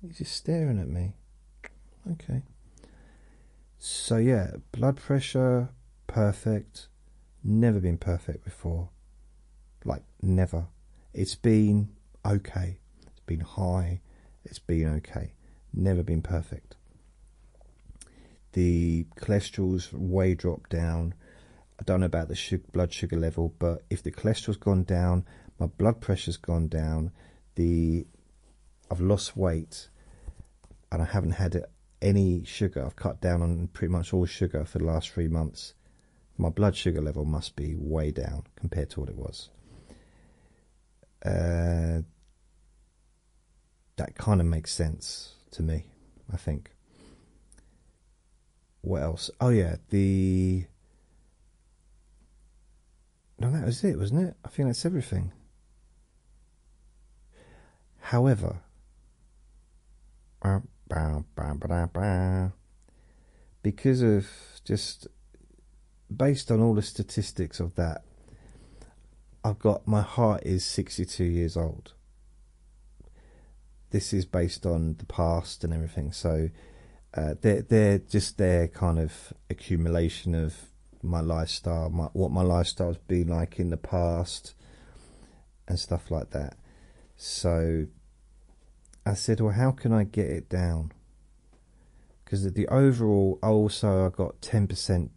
He's just staring at me. Okay. So yeah, blood pressure perfect. Never been perfect before. Like never. It's been okay. It's been high. It's been okay. Never been perfect. The cholesterol's way dropped down. I don't know about the sugar, blood sugar level, but if the cholesterol's gone down, my blood pressure's gone down, the I've lost weight, and I haven't had any sugar. I've cut down on pretty much all sugar for the last three months. My blood sugar level must be way down compared to what it was. Uh, that kind of makes sense to me, I think. What else? Oh, yeah, the. No, that was it, wasn't it? I think that's everything. However, because of just based on all the statistics of that, I've got my heart is 62 years old. This is based on the past and everything, so uh, they're they're just their kind of accumulation of my lifestyle, my, what my lifestyle's been like in the past, and stuff like that. So I said, well, how can I get it down? Because the overall, also I got ten percent.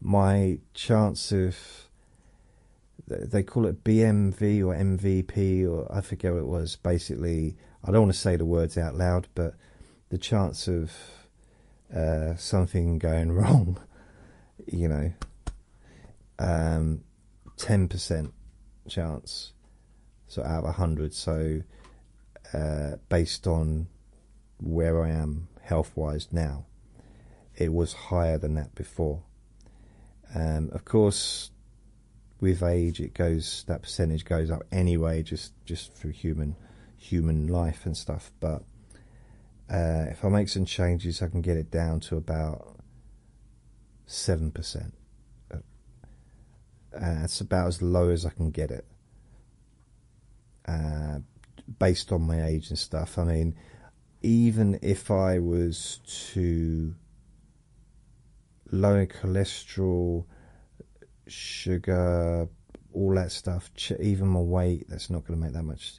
My chance of they call it BMV or MVP or I forget what it was. Basically, I don't want to say the words out loud, but the chance of uh, something going wrong, you know, um, ten percent chance, so out of a hundred. So uh, based on where I am health wise now. It was higher than that before. Um, of course, with age, it goes that percentage goes up anyway, just just through human human life and stuff. But uh, if I make some changes, I can get it down to about seven percent. Uh, it's about as low as I can get it. Uh, based on my age and stuff. I mean, even if I was to lower cholesterol, sugar, all that stuff, even my weight, that's not going to make that much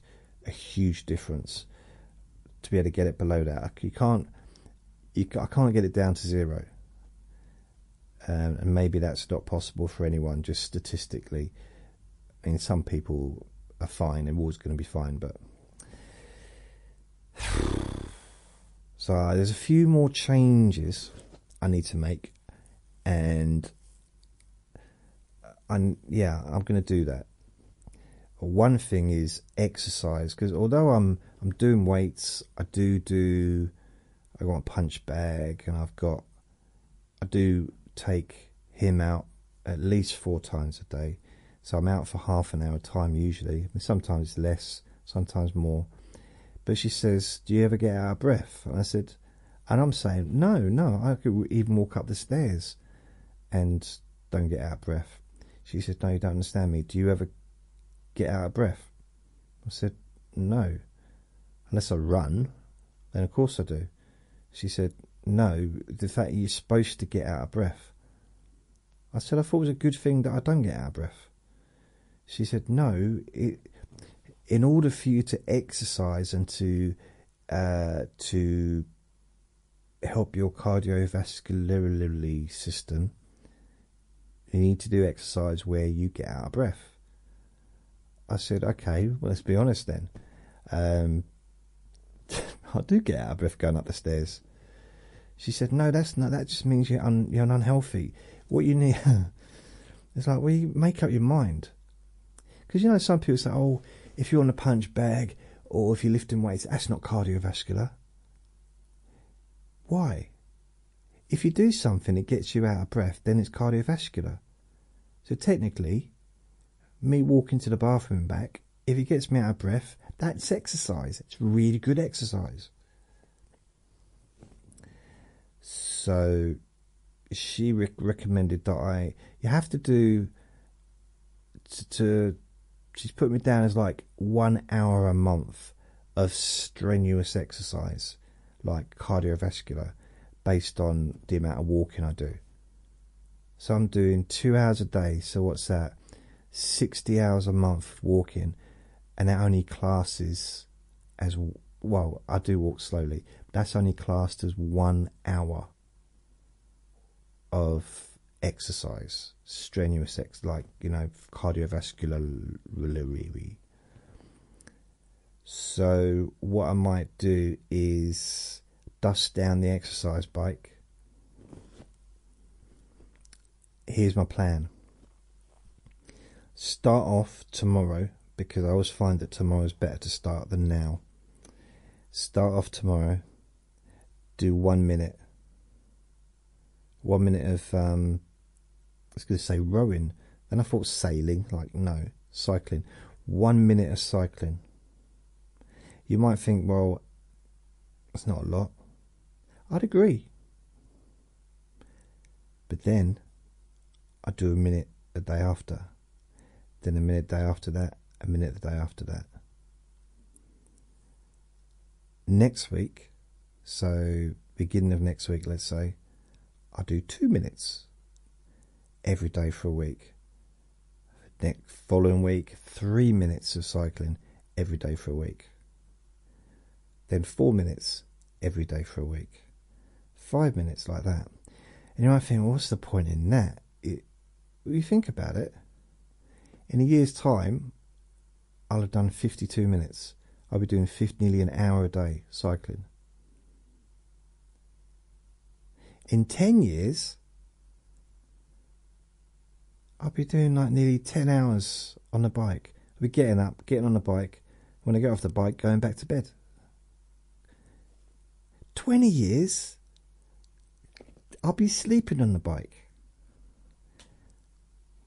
a huge difference to be able to get it below that. You can't, you, I can't get it down to zero. Um, and maybe that's not possible for anyone, just statistically. I mean, some people are fine and always going to be fine, but so uh, there's a few more changes I need to make, and I'm yeah I'm going to do that. One thing is exercise because although I'm I'm doing weights, I do do I got a punch bag and I've got I do take him out at least four times a day. So I'm out for half an hour time usually. sometimes less, sometimes more. But she says, "Do you ever get out of breath?" And I said, and I'm saying, "No, no. I could even walk up the stairs and don't get out of breath." She said, "No, you don't understand me. Do you ever get out of breath?" I said, "No, unless I run. Then of course I do." She said, "No, the fact you're supposed to get out of breath." I said, "I thought it was a good thing that I don't get out of breath." She said, "No, it, in order for you to exercise and to uh, to help your cardiovascular system, you need to do exercise where you get out of breath." I said, "Okay, well, let's be honest then. Um, I do get out of breath going up the stairs." She said, "No, that's not. That just means you're un, you're unhealthy. What you need." it's like, well, you make up your mind. Because you know, some people say, oh, if you're on a punch bag or if you're lifting weights, that's not cardiovascular. Why? If you do something that gets you out of breath, then it's cardiovascular. So technically, me walking to the bathroom and back, if it gets me out of breath, that's exercise. It's really good exercise. So she re- recommended that I you have to do to, to she's put me down as like one hour a month of strenuous exercise, like cardiovascular, based on the amount of walking I do. So I'm doing two hours a day. So what's that? 60 hours a month walking, and that only classes as well. I do walk slowly. That's only classed as one hour of exercise, strenuous ex, like you know, cardiovascular. So what I might do is dust down the exercise bike. Here's my plan. Start off tomorrow because I always find that tomorrow is better to start than now. Start off tomorrow. Do one minute. One minute of um, was going to say rowing. Then I thought sailing. Like, no, cycling. One minute of cycling. You might think, well, that's not a lot. I'd agree. But then I'd do a minute a day after. Then a minute day after that. A minute the day after that. Next week, so beginning of next week, let's say, I do two minutes every day for a week. Next following week, three minutes of cycling every day for a week. Then four minutes every day for a week. Five minutes like that. And you might think, well, what's the point in that? It, you think about it. In a year's time, I'll have done 52 minutes. I'll be doing 50, nearly an hour a day cycling. In 10 years, I'll be doing like nearly 10 hours on the bike. I'll be getting up, getting on the bike. When I get off the bike, going back to bed. 20 years, I'll be sleeping on the bike.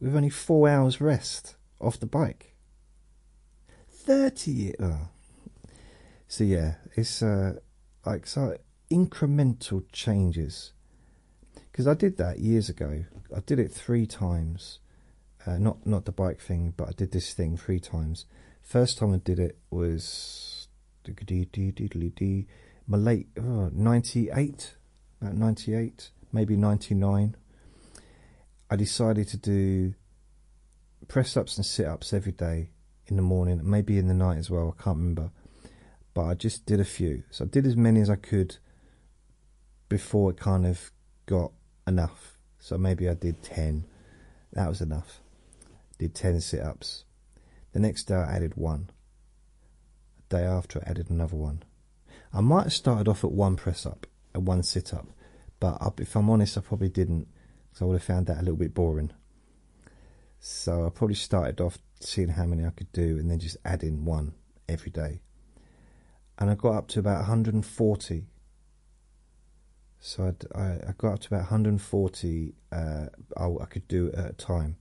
With only four hours rest off the bike. 30 years. Oh. So, yeah, it's uh, like so incremental changes. Because I did that years ago. I did it three times. Uh, not not the bike thing, but I did this thing three times. First time I did it was my late oh, 98, about 98, maybe 99. I decided to do press ups and sit ups every day in the morning, maybe in the night as well. I can't remember, but I just did a few. So I did as many as I could before it kind of got enough. So maybe I did 10. That was enough. Did 10 sit ups. The next day I added one. The day after I added another one. I might have started off at one press up, at one sit up, but if I'm honest, I probably didn't, I would have found that a little bit boring. So I probably started off seeing how many I could do and then just adding one every day. And I got up to about 140 So I, I got up to about 140 uh, I, I, could do at a time.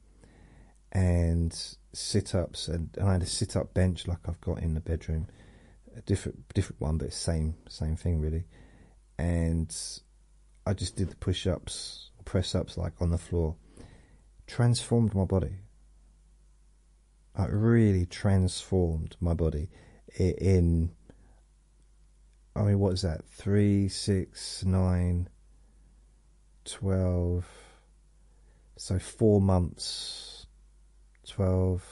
And sit ups, and, and I had a sit up bench like I've got in the bedroom. A different different one, but same same thing really. And I just did the push ups, press ups like on the floor. Transformed my body. I really transformed my body in I mean, what is that? Three, six, nine, twelve. So four months, twelve,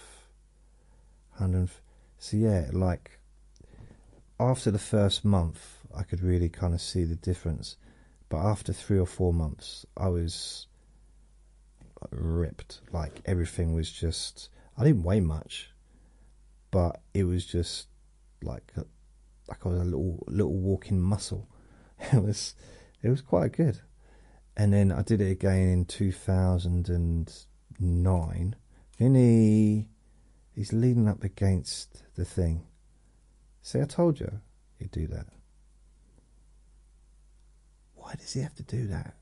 hundred. So yeah, like after the first month, I could really kind of see the difference. But after three or four months, I was ripped. Like everything was just. I didn't weigh much, but it was just like like I was a little little walking muscle. It was it was quite good. And then I did it again in two thousand and nine. Vinny he's leaning up against the thing. See I told you he'd do that. Why does he have to do that?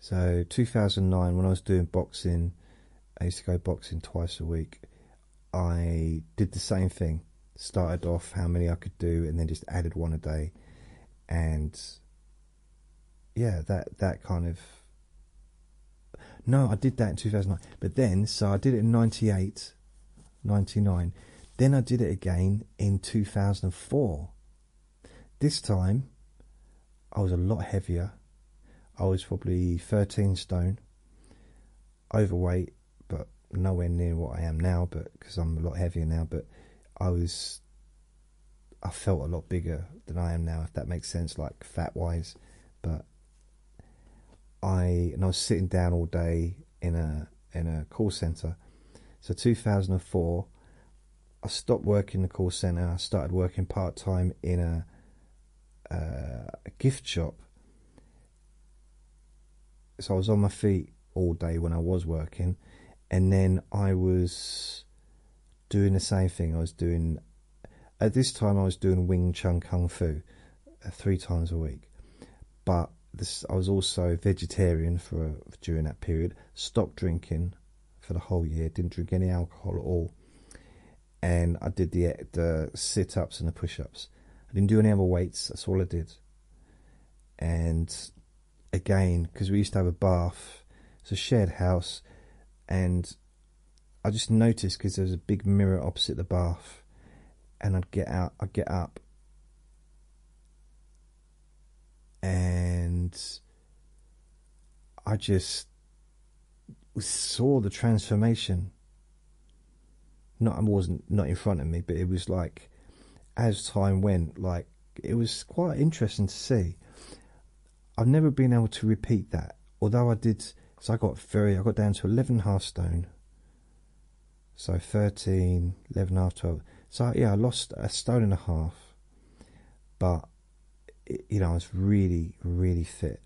So 2009, when I was doing boxing, I used to go boxing twice a week. I did the same thing. Started off how many I could do and then just added one a day. And yeah that that kind of no I did that in 2009 but then so I did it in 98 99 then I did it again in 2004 this time I was a lot heavier I was probably 13 stone overweight but nowhere near what I am now but because I'm a lot heavier now but I was I felt a lot bigger than I am now, if that makes sense, like fat wise. But I and I was sitting down all day in a in a call center. So 2004, I stopped working in the call center. I started working part time in a, uh, a gift shop. So I was on my feet all day when I was working, and then I was doing the same thing. I was doing at this time I was doing Wing Chun Kung Fu uh, three times a week, but this I was also vegetarian for during that period. Stopped drinking for the whole year. Didn't drink any alcohol at all, and I did the the sit ups and the push ups. I didn't do any other weights. That's all I did. And again, because we used to have a bath, it's a shared house, and I just noticed because there was a big mirror opposite the bath, and I'd get out, I'd get up, and I just saw the transformation. Not, I wasn't not in front of me, but it was like as time went, like it was quite interesting to see. I've never been able to repeat that, although I did. So I got very, I got down to eleven half stone so 13, 11 half, 12. So yeah, I lost a stone and a half. But, you know, I was really, really fit.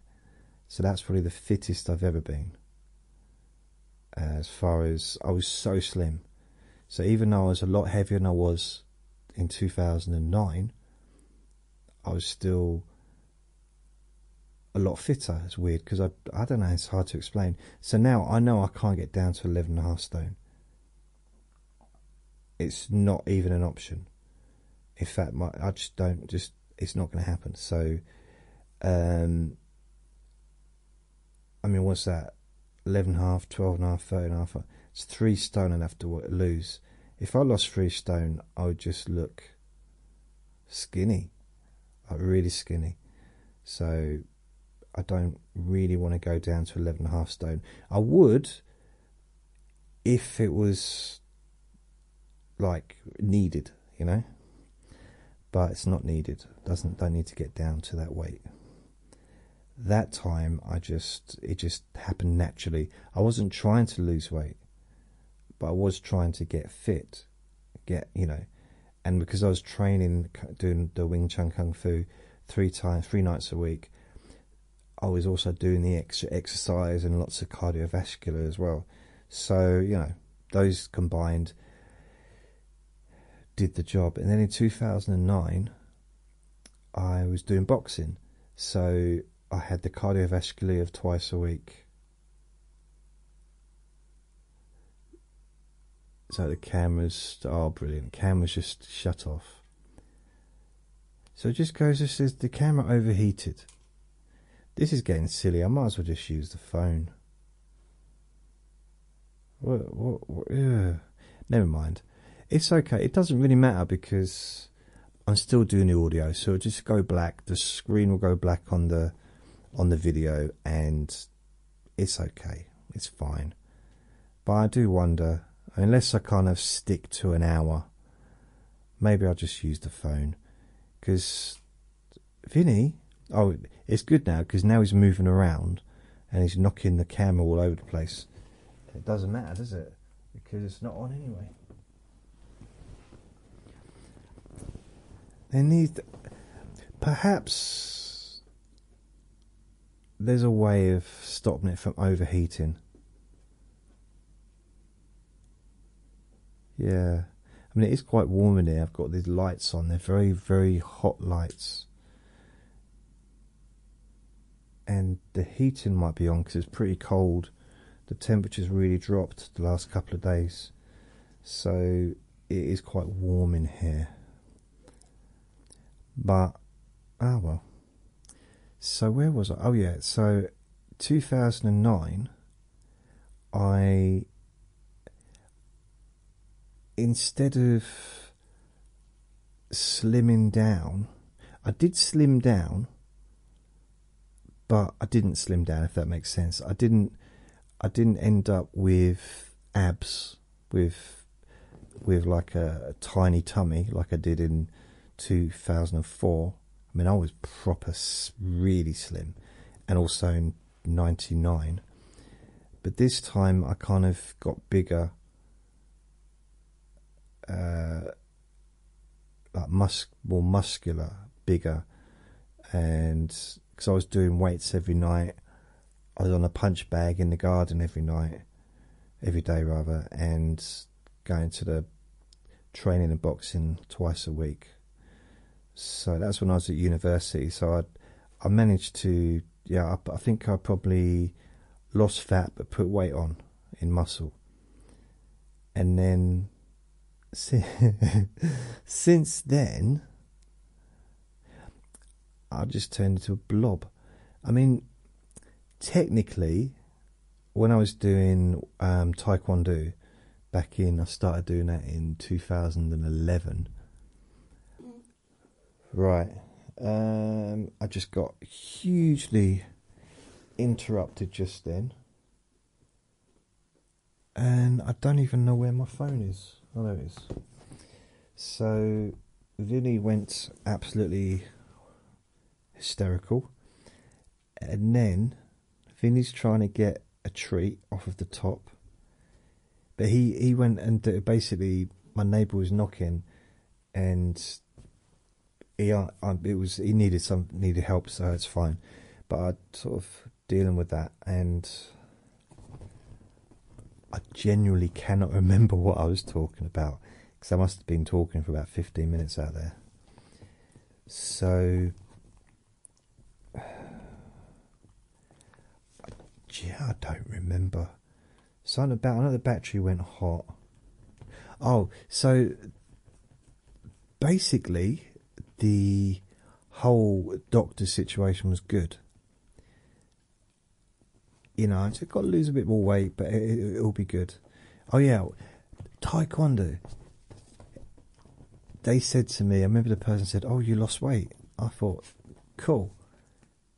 So that's probably the fittest I've ever been. As far as I was so slim. So even though I was a lot heavier than I was in 2009, I was still a lot fitter. It's weird because I, I don't know, it's hard to explain. So now I know I can't get down to 11 and a half stone it's not even an option. In fact, my, I just don't just it's not going to happen. So, um, I mean, what's that? 11 and a half, 12 and a half, 13 and a half. It's three stone enough to lose. If I lost three stone, I would just look skinny, like really skinny. So, I don't really want to go down to 11 and a half stone. I would if it was like needed, you know. But it's not needed. Doesn't don't need to get down to that weight. That time I just it just happened naturally. I wasn't trying to lose weight, but I was trying to get fit, get you know, and because I was training doing the Wing Chun Kung Fu three times, three nights a week, I was also doing the extra exercise and lots of cardiovascular as well. So you know, those combined did the job. And then in 2009, I was doing boxing. So I had the cardiovascular of twice a week. So the cameras are brilliant. Cameras just shut off. So it just goes, it says the camera overheated. This is getting silly. I might as well just use the phone. What, what, what Never mind. It's okay. It doesn't really matter because I'm still doing the audio, so just go black. The screen will go black on the on the video, and it's okay. It's fine. But I do wonder, unless I kind of stick to an hour, maybe I'll just use the phone because Vinny. Oh, it's good now because now he's moving around and he's knocking the camera all over the place. It doesn't matter, does it? Because it's not on anyway. There needs, perhaps, there's a way of stopping it from overheating. Yeah, I mean it is quite warm in here. I've got these lights on. They're very, very hot lights, and the heating might be on because it's pretty cold. The temperature's really dropped the last couple of days, so it is quite warm in here. But, ah well. So where was I? Oh yeah, so 2009, I, instead of slimming down, I did slim down, but I didn't slim down, if that makes sense. I didn't, I didn't end up with abs, with, with like a, a tiny tummy like I did in 2004. I mean, I was proper, really slim, and also in '99. But this time, I kind of got bigger, uh, like mus more muscular, bigger, and because I was doing weights every night, I was on a punch bag in the garden every night, every day rather, and going to the training and boxing twice a week. So that's when I was at university. So I, I managed to, yeah, I, I think I probably lost fat but put weight on in muscle. And then since then, I've just turned into a blob. I mean, technically, when I was doing um, Taekwondo back in, I started doing that in 2011 Right. Um, I just got hugely interrupted just then. And I don't even know where my phone is. Oh, there it is. So, Vinny went absolutely hysterical. And then, Vinny's trying to get a treat off of the top. But he, he went and basically, my neighbour was knocking and he, uh, it was he needed some needed help, so it's fine. But I sort of dealing with that, and I genuinely cannot remember what I was talking about because I must have been talking for about fifteen minutes out there. So, yeah, I don't remember. Something about another battery went hot. Oh, so basically the whole doctor situation was good. You know, I just got to lose a bit more weight, but it, will be good. Oh yeah, Taekwondo. They said to me, I remember the person said, "Oh, you lost weight." I thought, cool,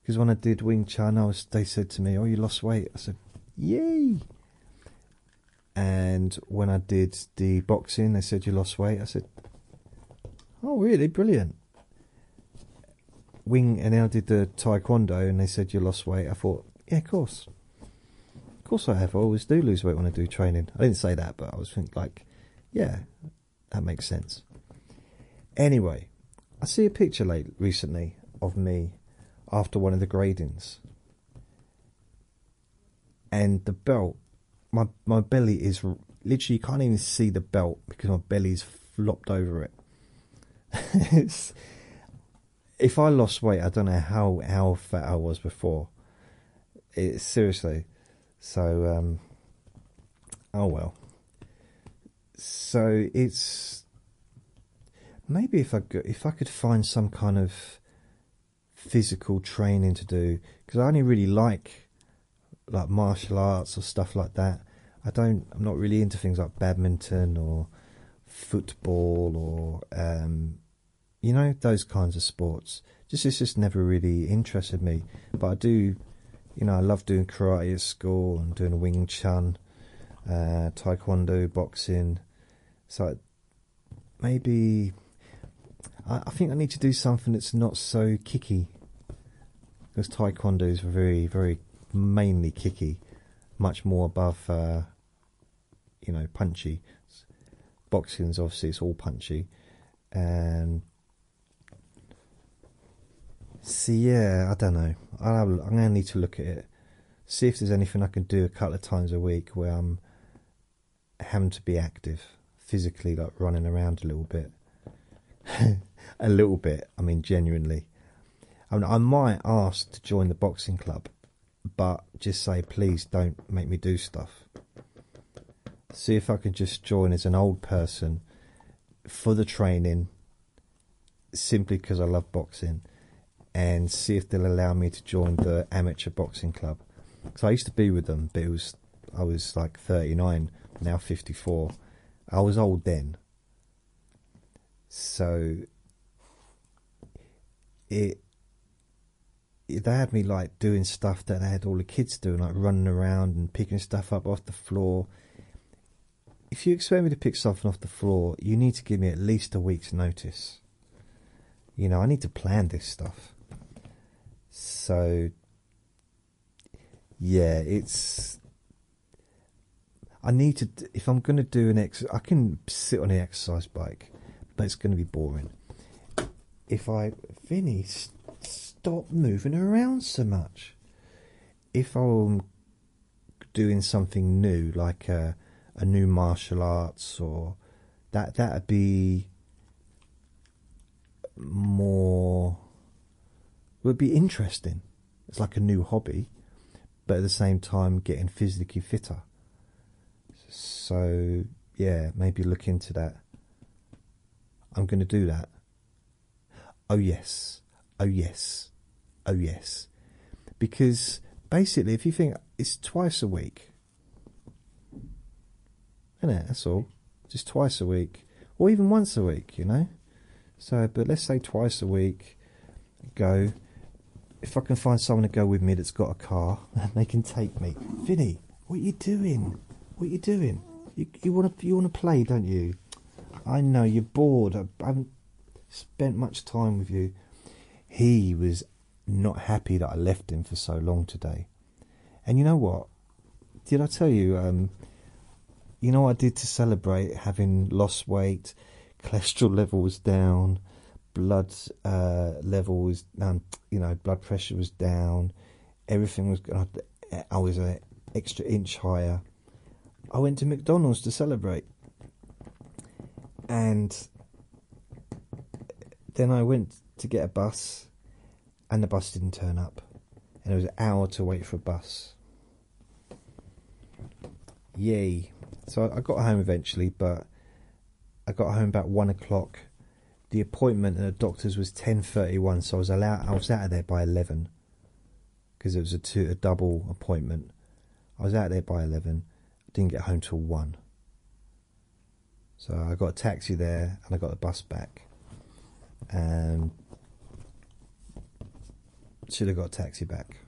because when I did Wing Chun, I was. They said to me, "Oh, you lost weight." I said, "Yay!" And when I did the boxing, they said you lost weight. I said, "Oh, really? Brilliant." wing, and then I did the taekwondo, and they said you lost weight. I thought, yeah, of course, of course I have. I always do lose weight when I do training. I didn't say that, but I was thinking like, yeah, that makes sense. Anyway, I see a picture late recently of me after one of the gradings, and the belt, my my belly is literally you can't even see the belt because my belly's flopped over it. it's if I lost weight, I don't know how how fat I was before. It seriously. So um, oh well. So it's maybe if I if I could find some kind of physical training to do because I only really like like martial arts or stuff like that. I don't. I'm not really into things like badminton or football or um, you know those kinds of sports. Just it's just never really interested me. But I do, you know, I love doing karate at school and doing Wing Chun, uh, Taekwondo, boxing. So maybe I, I think I need to do something that's not so kicky. Because Taekwondo is very, very mainly kicky, much more above, uh, you know, punchy. Boxing's obviously it's all punchy, and see, yeah, I don't know. i am going to need to look at it, see if there's anything I can do a couple of times a week where I'm having to be active physically, like running around a little bit. a little bit. I mean, genuinely. I mean, I might ask to join the boxing club, but just say, please don't make me do stuff. See if I can just join as an old person for the training, simply because I love boxing, and see if they'll allow me to join the amateur boxing club. Because I used to be with them, but it was I was like 39, now 54. I was old then. So it, it, they had me like doing stuff that they had all the kids doing, like running around and picking stuff up off the floor. If you expect me to pick something off the floor, you need to give me at least a week's notice. You know, I need to plan this stuff. So, yeah, it's I need to. If I'm going to do an ex, I can sit on the exercise bike, but it's going to be boring. If I, finish, stop moving around so much. If I'm doing something new, like a, a new martial arts, or that that'd be more would be interesting. It's like a new hobby, but at the same time getting physically fitter. So, yeah, maybe look into that. I'm going to do that. Oh, yes. Oh, yes. Oh, yes. Because basically, if you think it's twice a week, isn't it? That's all. Just twice a week. Or even once a week, you know? So, but let's say twice a week, go. If I can find someone to go with me that's got a car, and they can take me. Vinny, what are you doing? What are you doing? You you want to you want to play, don't you? I know you're bored. I, haven't spent much time with you. He was not happy that I left him for so long today. And you know what? Did I tell you? Um, you know what I did to celebrate having lost weight, cholesterol levels down, blood uh, level was, um, you know, blood pressure was down, everything was. I was an extra inch higher. I went to McDonald's to celebrate. And then I went to get a bus, and the bus didn't turn up. And it was an hour to wait for a bus. Yay. So I got home eventually, but I got home about one o'clock. The appointment at the doctor's was ten thirty one, so I was allowed I was out of there by eleven. Because it was a two a double appointment. I was out there by eleven didn't get home till one. So I got a taxi there and I got the bus back. Um, and should have got a taxi back.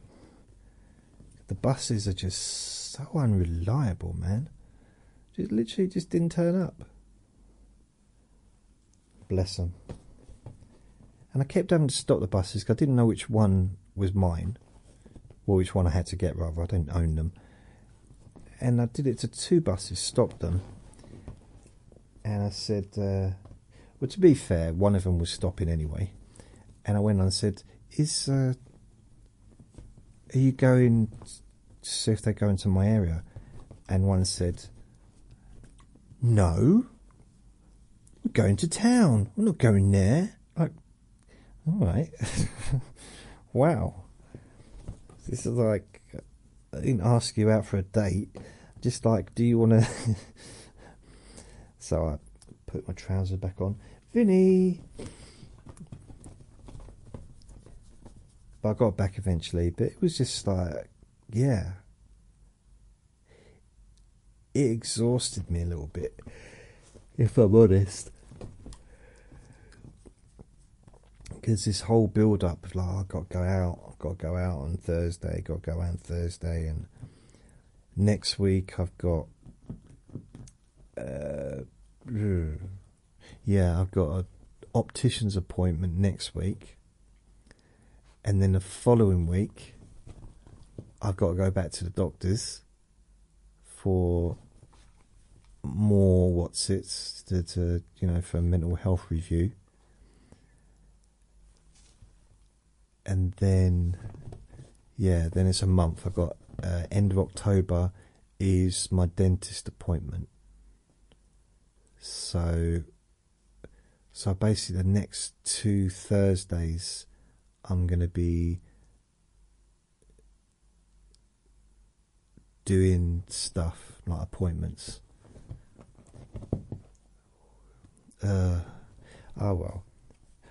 The buses are just so unreliable, man. Just literally just didn't turn up. Bless them. And I kept having to stop the buses because I didn't know which one was mine. or which one I had to get, rather. I didn't own them and I did it to two buses, stopped them, and I said, uh, well, to be fair, one of them was stopping anyway, and I went on and said, is, uh, are you going to see if they go into my area? And one said, no, going to town, I'm not going there. Like, All right. wow. This is like I didn't ask you out for a date. Just like, do you want to? so I put my trousers back on. Vinny. But I got back eventually. But it was just like, yeah. It exhausted me a little bit, if I'm honest. Because this whole build up of like, I've got to go out, I've got to go out on Thursday, got to go out on Thursday, and next week I've got, uh, yeah, I've got an optician's appointment next week, and then the following week I've got to go back to the doctors for more what's it to, to you know for a mental health review and then yeah then it's a month i've got uh, end of october is my dentist appointment so so basically the next two thursdays i'm going to be doing stuff like appointments. Uh, oh well.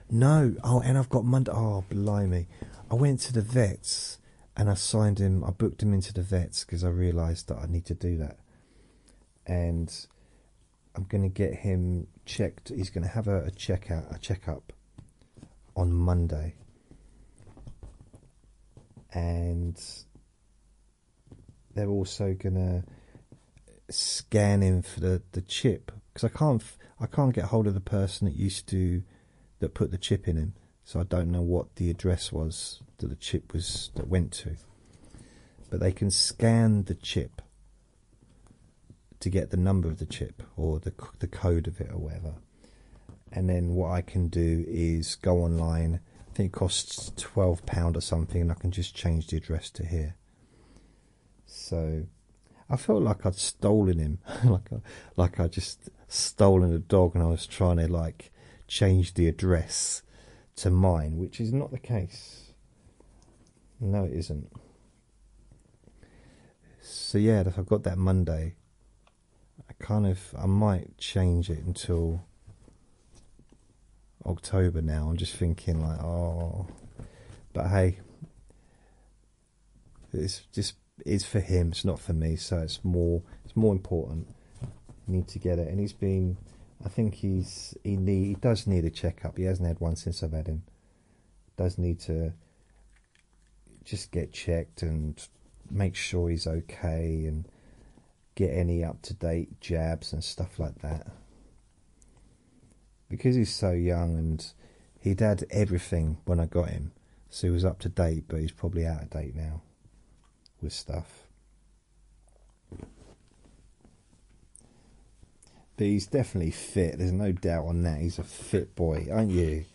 No, oh, and I've got Monday. Oh, blimey! I went to the vets and I signed him. I booked him into the vets because I realised that I need to do that, and I'm going to get him checked. He's going to have a, a checkout, a checkup on Monday, and they're also gonna scan him for the, the chip because I can't I can't get hold of the person that used to that put the chip in him, so I don't know what the address was that the chip was that went to. But they can scan the chip to get the number of the chip or the the code of it or whatever, and then what I can do is go online. I think it costs twelve pound or something, and I can just change the address to here. So I felt like I'd stolen him, like I, like I just stolen a dog, and I was trying to like change the address to mine, which is not the case. No, it isn't. So yeah, if I've got that Monday, I kind of I might change it until October now. I'm just thinking like, oh, but hey, it's just it's for him. It's not for me, so it's more it's more important. You need to get it, and he's been. I think he's he need he does need a checkup. He hasn't had one since I've had him. Does need to just get checked and make sure he's okay and get any up to date jabs and stuff like that. Because he's so young and he'd had everything when I got him, so he was up to date, but he's probably out of date now with stuff. But he's definitely fit. There's no doubt on that. He's a fit boy, aren't you?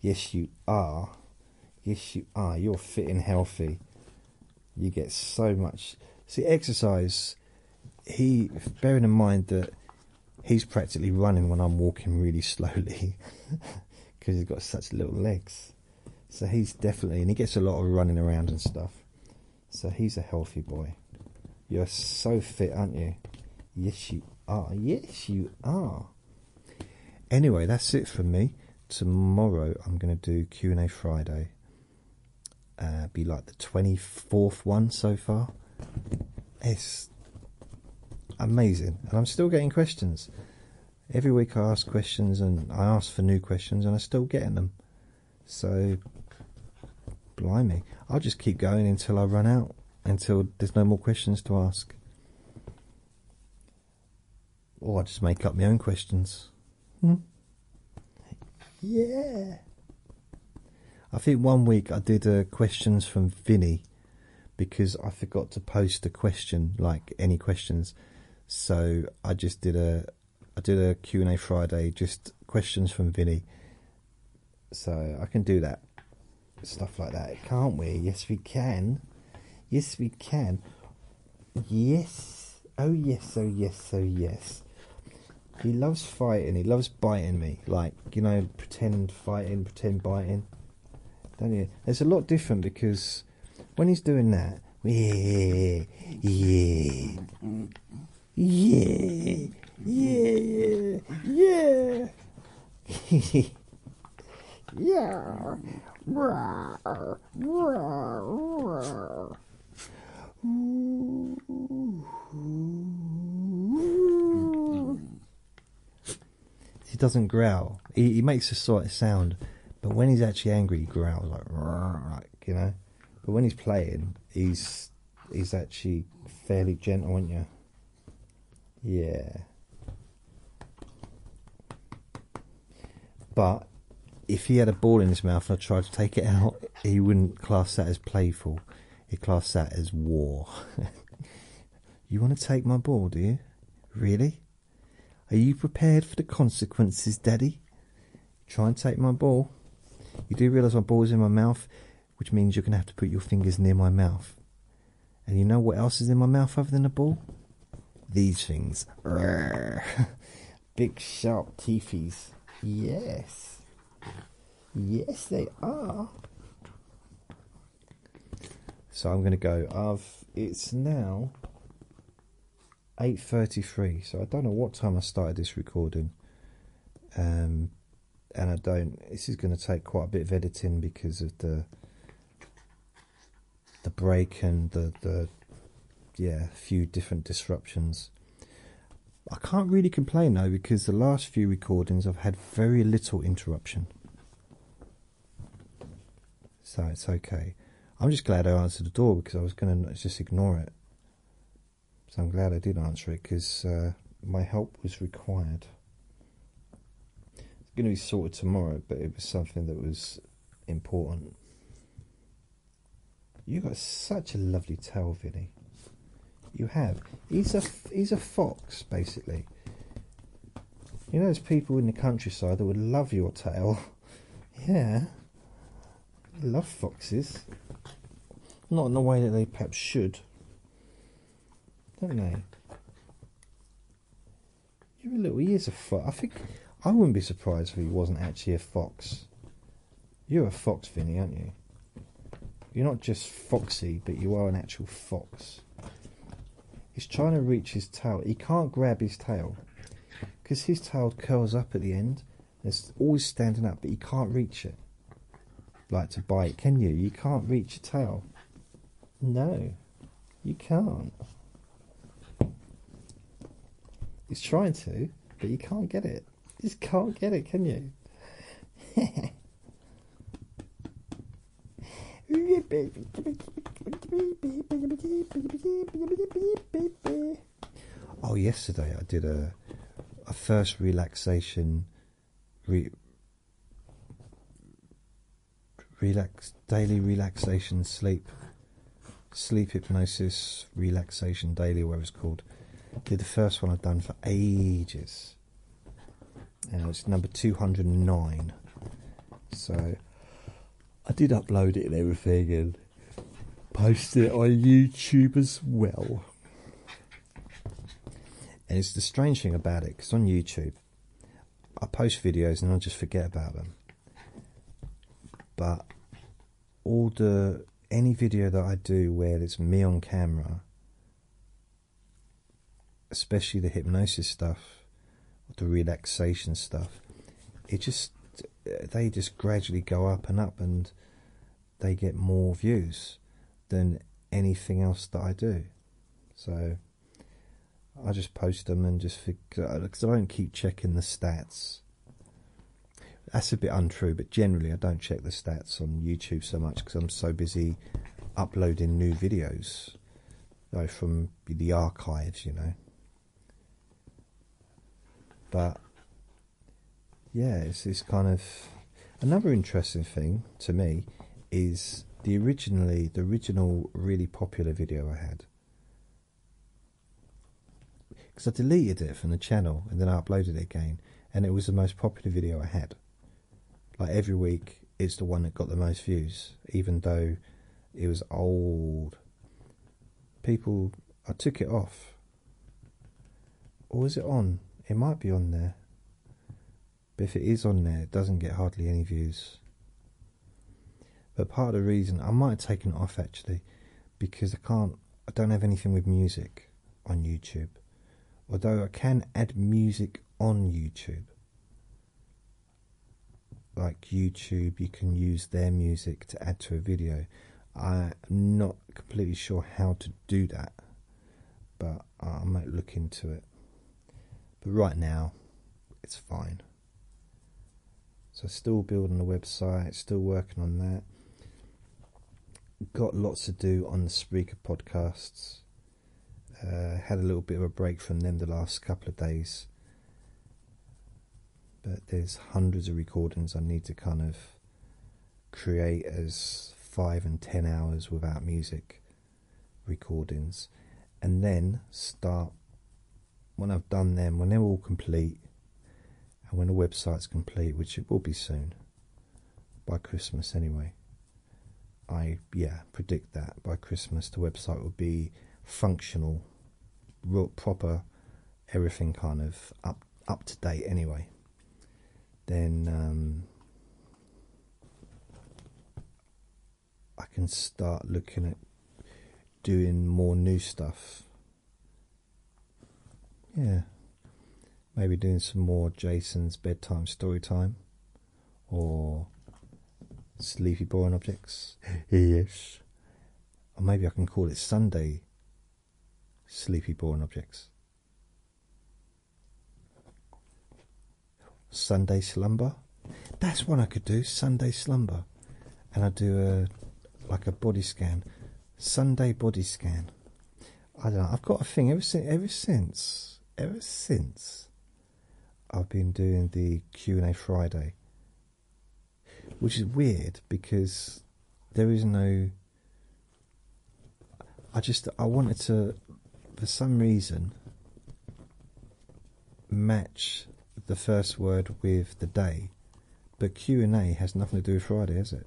Yes, you are. Yes, you are. You're fit and healthy. You get so much. See, exercise. He, bearing in mind that he's practically running when I'm walking really slowly because he's got such little legs. So he's definitely, and he gets a lot of running around and stuff. So he's a healthy boy. You're so fit, aren't you? Yes, you are. Yes, you are. Anyway, that's it for me. Tomorrow I'm going to do Q and A Friday. Uh, be like the twenty fourth one so far. It's amazing, and I'm still getting questions. Every week I ask questions, and I ask for new questions, and I'm still getting them. So blimey, I'll just keep going until I run out, until there's no more questions to ask. Or I just make up my own questions. Hmm? Yeah. I think one week I did uh, questions from Vinny because I forgot to post a question, like any questions. So I just did a I did a Q&A Friday, just questions from Vinny. So I can do that stuff like that, can't we? Yes, we can. Yes, we can. Yes. Oh, yes, oh, yes, oh, yes. He loves fighting. He loves biting me. Like, you know, pretend fighting, pretend biting. don't you? It's a lot different because when he's doing that, yeah, yeah, yeah, yeah, yeah, yeah. He doesn't growl. He, he makes a sort of sound, but when he's actually angry, he growls like, like you know. But when he's playing, he's he's actually fairly gentle, aren't you? Yeah. But if he had a ball in his mouth and I tried to take it out, he wouldn't class that as playful. He'd class that as war. you want to take my ball, do you? Really? Are you prepared for the consequences, Daddy? Try and take my ball. You do realise my ball's in my mouth, which means you're going to have to put your fingers near my mouth. And you know what else is in my mouth other than a ball? These things. Big sharp teethies. Yes. Yes, they are. So I'm going to go. I've. It's now 8:33. So I don't know what time I started this recording. Um, and I don't. This is going to take quite a bit of editing because of the the break and the the yeah, few different disruptions. I can't really complain though because the last few recordings I've had very little interruption. So it's okay. I'm just glad I answered the door because I was going to just ignore it. So I'm glad I did answer it because uh, my help was required. It's going to be sorted tomorrow, but it was something that was important. You got such a lovely tail, Vinny. You have. He's a he's a fox, basically. You know, there's people in the countryside that would love your tail. yeah, love foxes. Not in the way that they perhaps should, don't they? You're a little. He is a fox. I think I wouldn't be surprised if he wasn't actually a fox. You're a fox, Vinny, aren't you? You're not just foxy, but you are an actual fox. He's trying to reach his tail. He can't grab his tail because his tail curls up at the end. It's always standing up, but he can't reach it. Like to bite, can you? You can't reach your tail. No, you can't. He's trying to, but you can't get it. You just can't get it, can you? Oh, yesterday I did a a first relaxation re, relax daily relaxation sleep sleep hypnosis relaxation daily whatever it's called did the first one I've done for ages. And it's number 209 so I did upload it and everything and posted it on YouTube as well. And it's the strange thing about it because on YouTube I post videos and I just forget about them. But all the any video that I do where it's me on camera, especially the hypnosis stuff, the relaxation stuff, it just they just gradually go up and up and they get more views than anything else that I do. So I just post them and just because uh, I don't keep checking the stats that's a bit untrue, but generally I don't check the stats on YouTube so much because I'm so busy uploading new videos know, from the archives, you know. But yeah, it's this kind of another interesting thing to me is the originally the original really popular video I had. Because I deleted it from the channel and then I uploaded it again, and it was the most popular video I had. Like every week it's the one that got the most views even though it was old. People I took it off. Or was it on it might be on there but if it is on there it doesn't get hardly any views But part of the reason I might have taken it off actually because I can't, I don't have anything with music on YouTube. Although I can add music on YouTube. Like YouTube, you can use their music to add to a video. I'm not completely sure how to do that, but I might look into it. But right now, it's fine. So, still building the website, still working on that. Got lots to do on the Spreaker podcasts. Uh, had a little bit of a break from them the last couple of days. But there's hundreds of recordings I need to kind of create as five and ten hours without music recordings. And then start, when I've done them, when they're all complete, and when the website's complete, which it will be soon, by Christmas anyway. I yeah predict that by Christmas the website will be functional, proper, everything kind of up up to date anyway. Then um, I can start looking at doing more new stuff. Yeah, maybe doing some more Jason's bedtime story time or Sleepy boring objects. yes. Or maybe I can call it Sunday sleepy boring objects. Sunday slumber. That's one I could do. Sunday slumber, and I do a like a body scan. Sunday body scan. I don't know. I've got a thing ever since. Ever since. Ever since. I've been doing the Q and A Friday which is weird because there is no. I just I wanted to, for some reason, match the first word with the day, but Q and A has nothing to do with Friday, is it?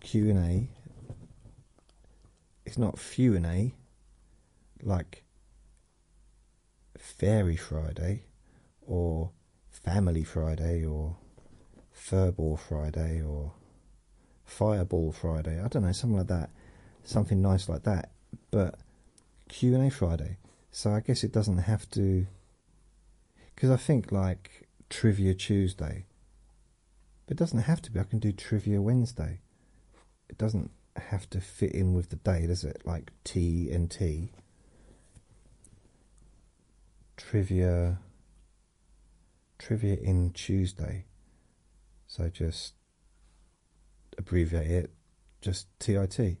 Q and A. It's not few and A, like Fairy Friday, or Family Friday, or Furball Friday or Fireball Friday. I don't know, something like that, something nice like that. But Q and A Friday. So I guess it doesn't have to, because I think like Trivia Tuesday. But it doesn't have to be. I can do Trivia Wednesday. It doesn't have to fit in with the day, does it? Like T and T. Trivia. Trivia in Tuesday. So just abbreviate it, just TIT.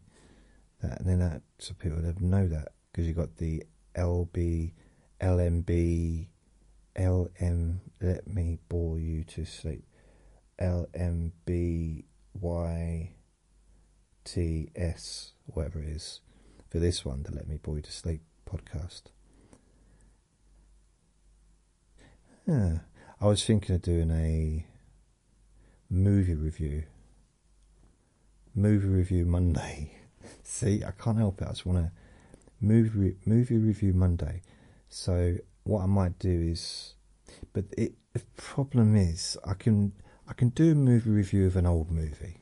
That, and then that, so people would know that because you got the LB, LMB, LM, let me bore you to sleep. LMBYTS, whatever it is, for this one, the Let Me Bore You to Sleep podcast. Yeah, I was thinking of doing a movie review. Movie review Monday. See, I can't help it. I just want to movie movie review Monday. So what I might do is, but it, the problem is I can I can do a movie review of an old movie.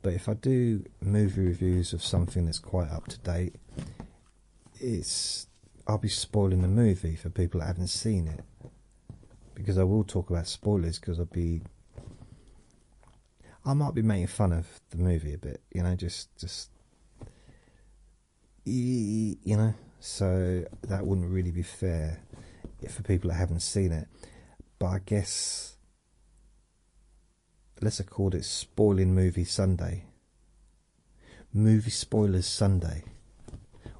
But if I do movie reviews of something that's quite up to date, it's I'll be spoiling the movie for people that haven't seen it. Because I will talk about spoilers because I'll be I might be making fun of the movie a bit, you know, just just you know, so that wouldn't really be fair for people that haven't seen it. But I guess let's called it spoiling movie Sunday, movie spoilers Sunday,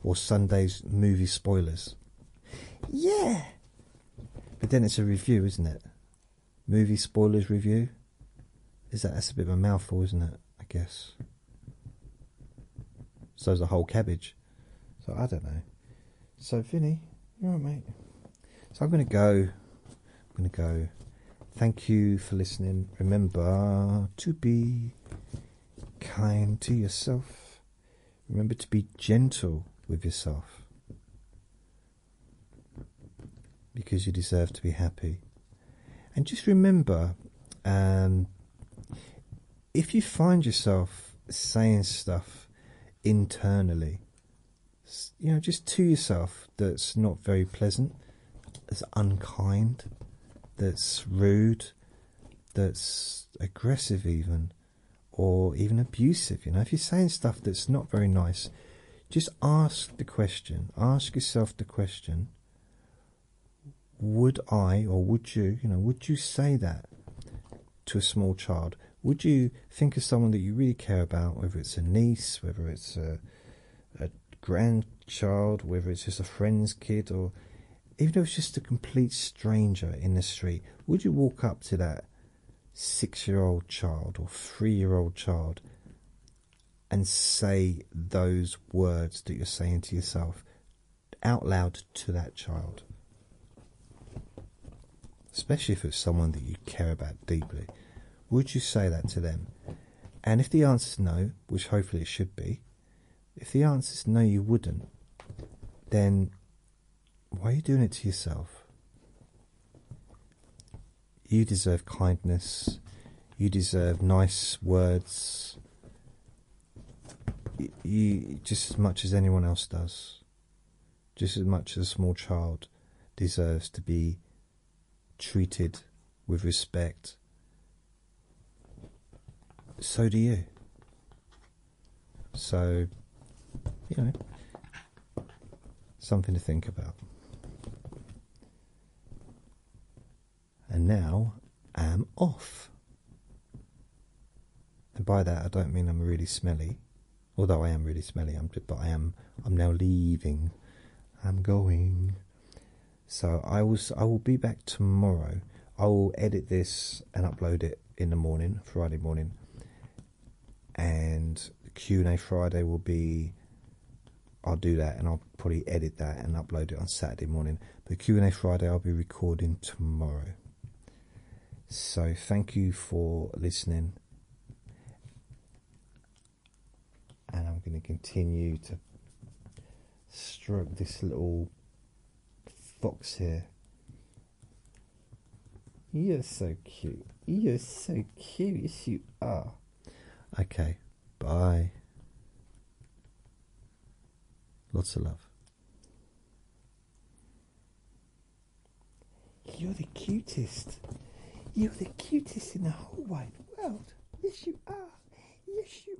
or Sunday's movie spoilers. Yeah. But then it's a review, isn't it? Movie spoilers review. Is that that's a bit of a mouthful, isn't it? I guess. So's a whole cabbage. So I don't know. So Vinny, you alright, mate? So I'm gonna go. I'm gonna go. Thank you for listening. Remember to be kind to yourself. Remember to be gentle with yourself because you deserve to be happy. And just remember, um, if you find yourself saying stuff internally, you know, just to yourself that's not very pleasant, that's unkind, that's rude, that's aggressive, even, or even abusive. You know, if you're saying stuff that's not very nice, just ask the question, ask yourself the question would I or would you, you know, would you say that to a small child? Would you think of someone that you really care about, whether it's a niece, whether it's a, a grandchild, whether it's just a friend's kid, or even if it's just a complete stranger in the street? Would you walk up to that six year old child or three year old child and say those words that you're saying to yourself out loud to that child? especially if it's someone that you care about deeply, would you say that to them? And if the answer is no, which hopefully it should be, if the answer is no, you wouldn't, then why are you doing it to yourself? You deserve kindness, you deserve nice words, you, just as much as anyone else does, just as much as a small child deserves to be treated with respect, so do you. So, you know, something to think about. And now I'm off. And by that I don't mean I'm really smelly, although I am really smelly. I'm, but I am. I'm now leaving. I'm going. So I was I will be back tomorrow. I will edit this and upload it in the morning, Friday morning. And Q and A Friday will be I'll do that and I'll probably edit that and upload it on Saturday morning. But Q and A Friday I'll be recording tomorrow. So thank you for listening. And I'm going to continue to stroke this little fox here. You're so cute. You're so cute. Yes, you are. Okay, bye. Lots of love. You're the cutest. You're the cutest in the whole wide world. Yes, you are. Yes, you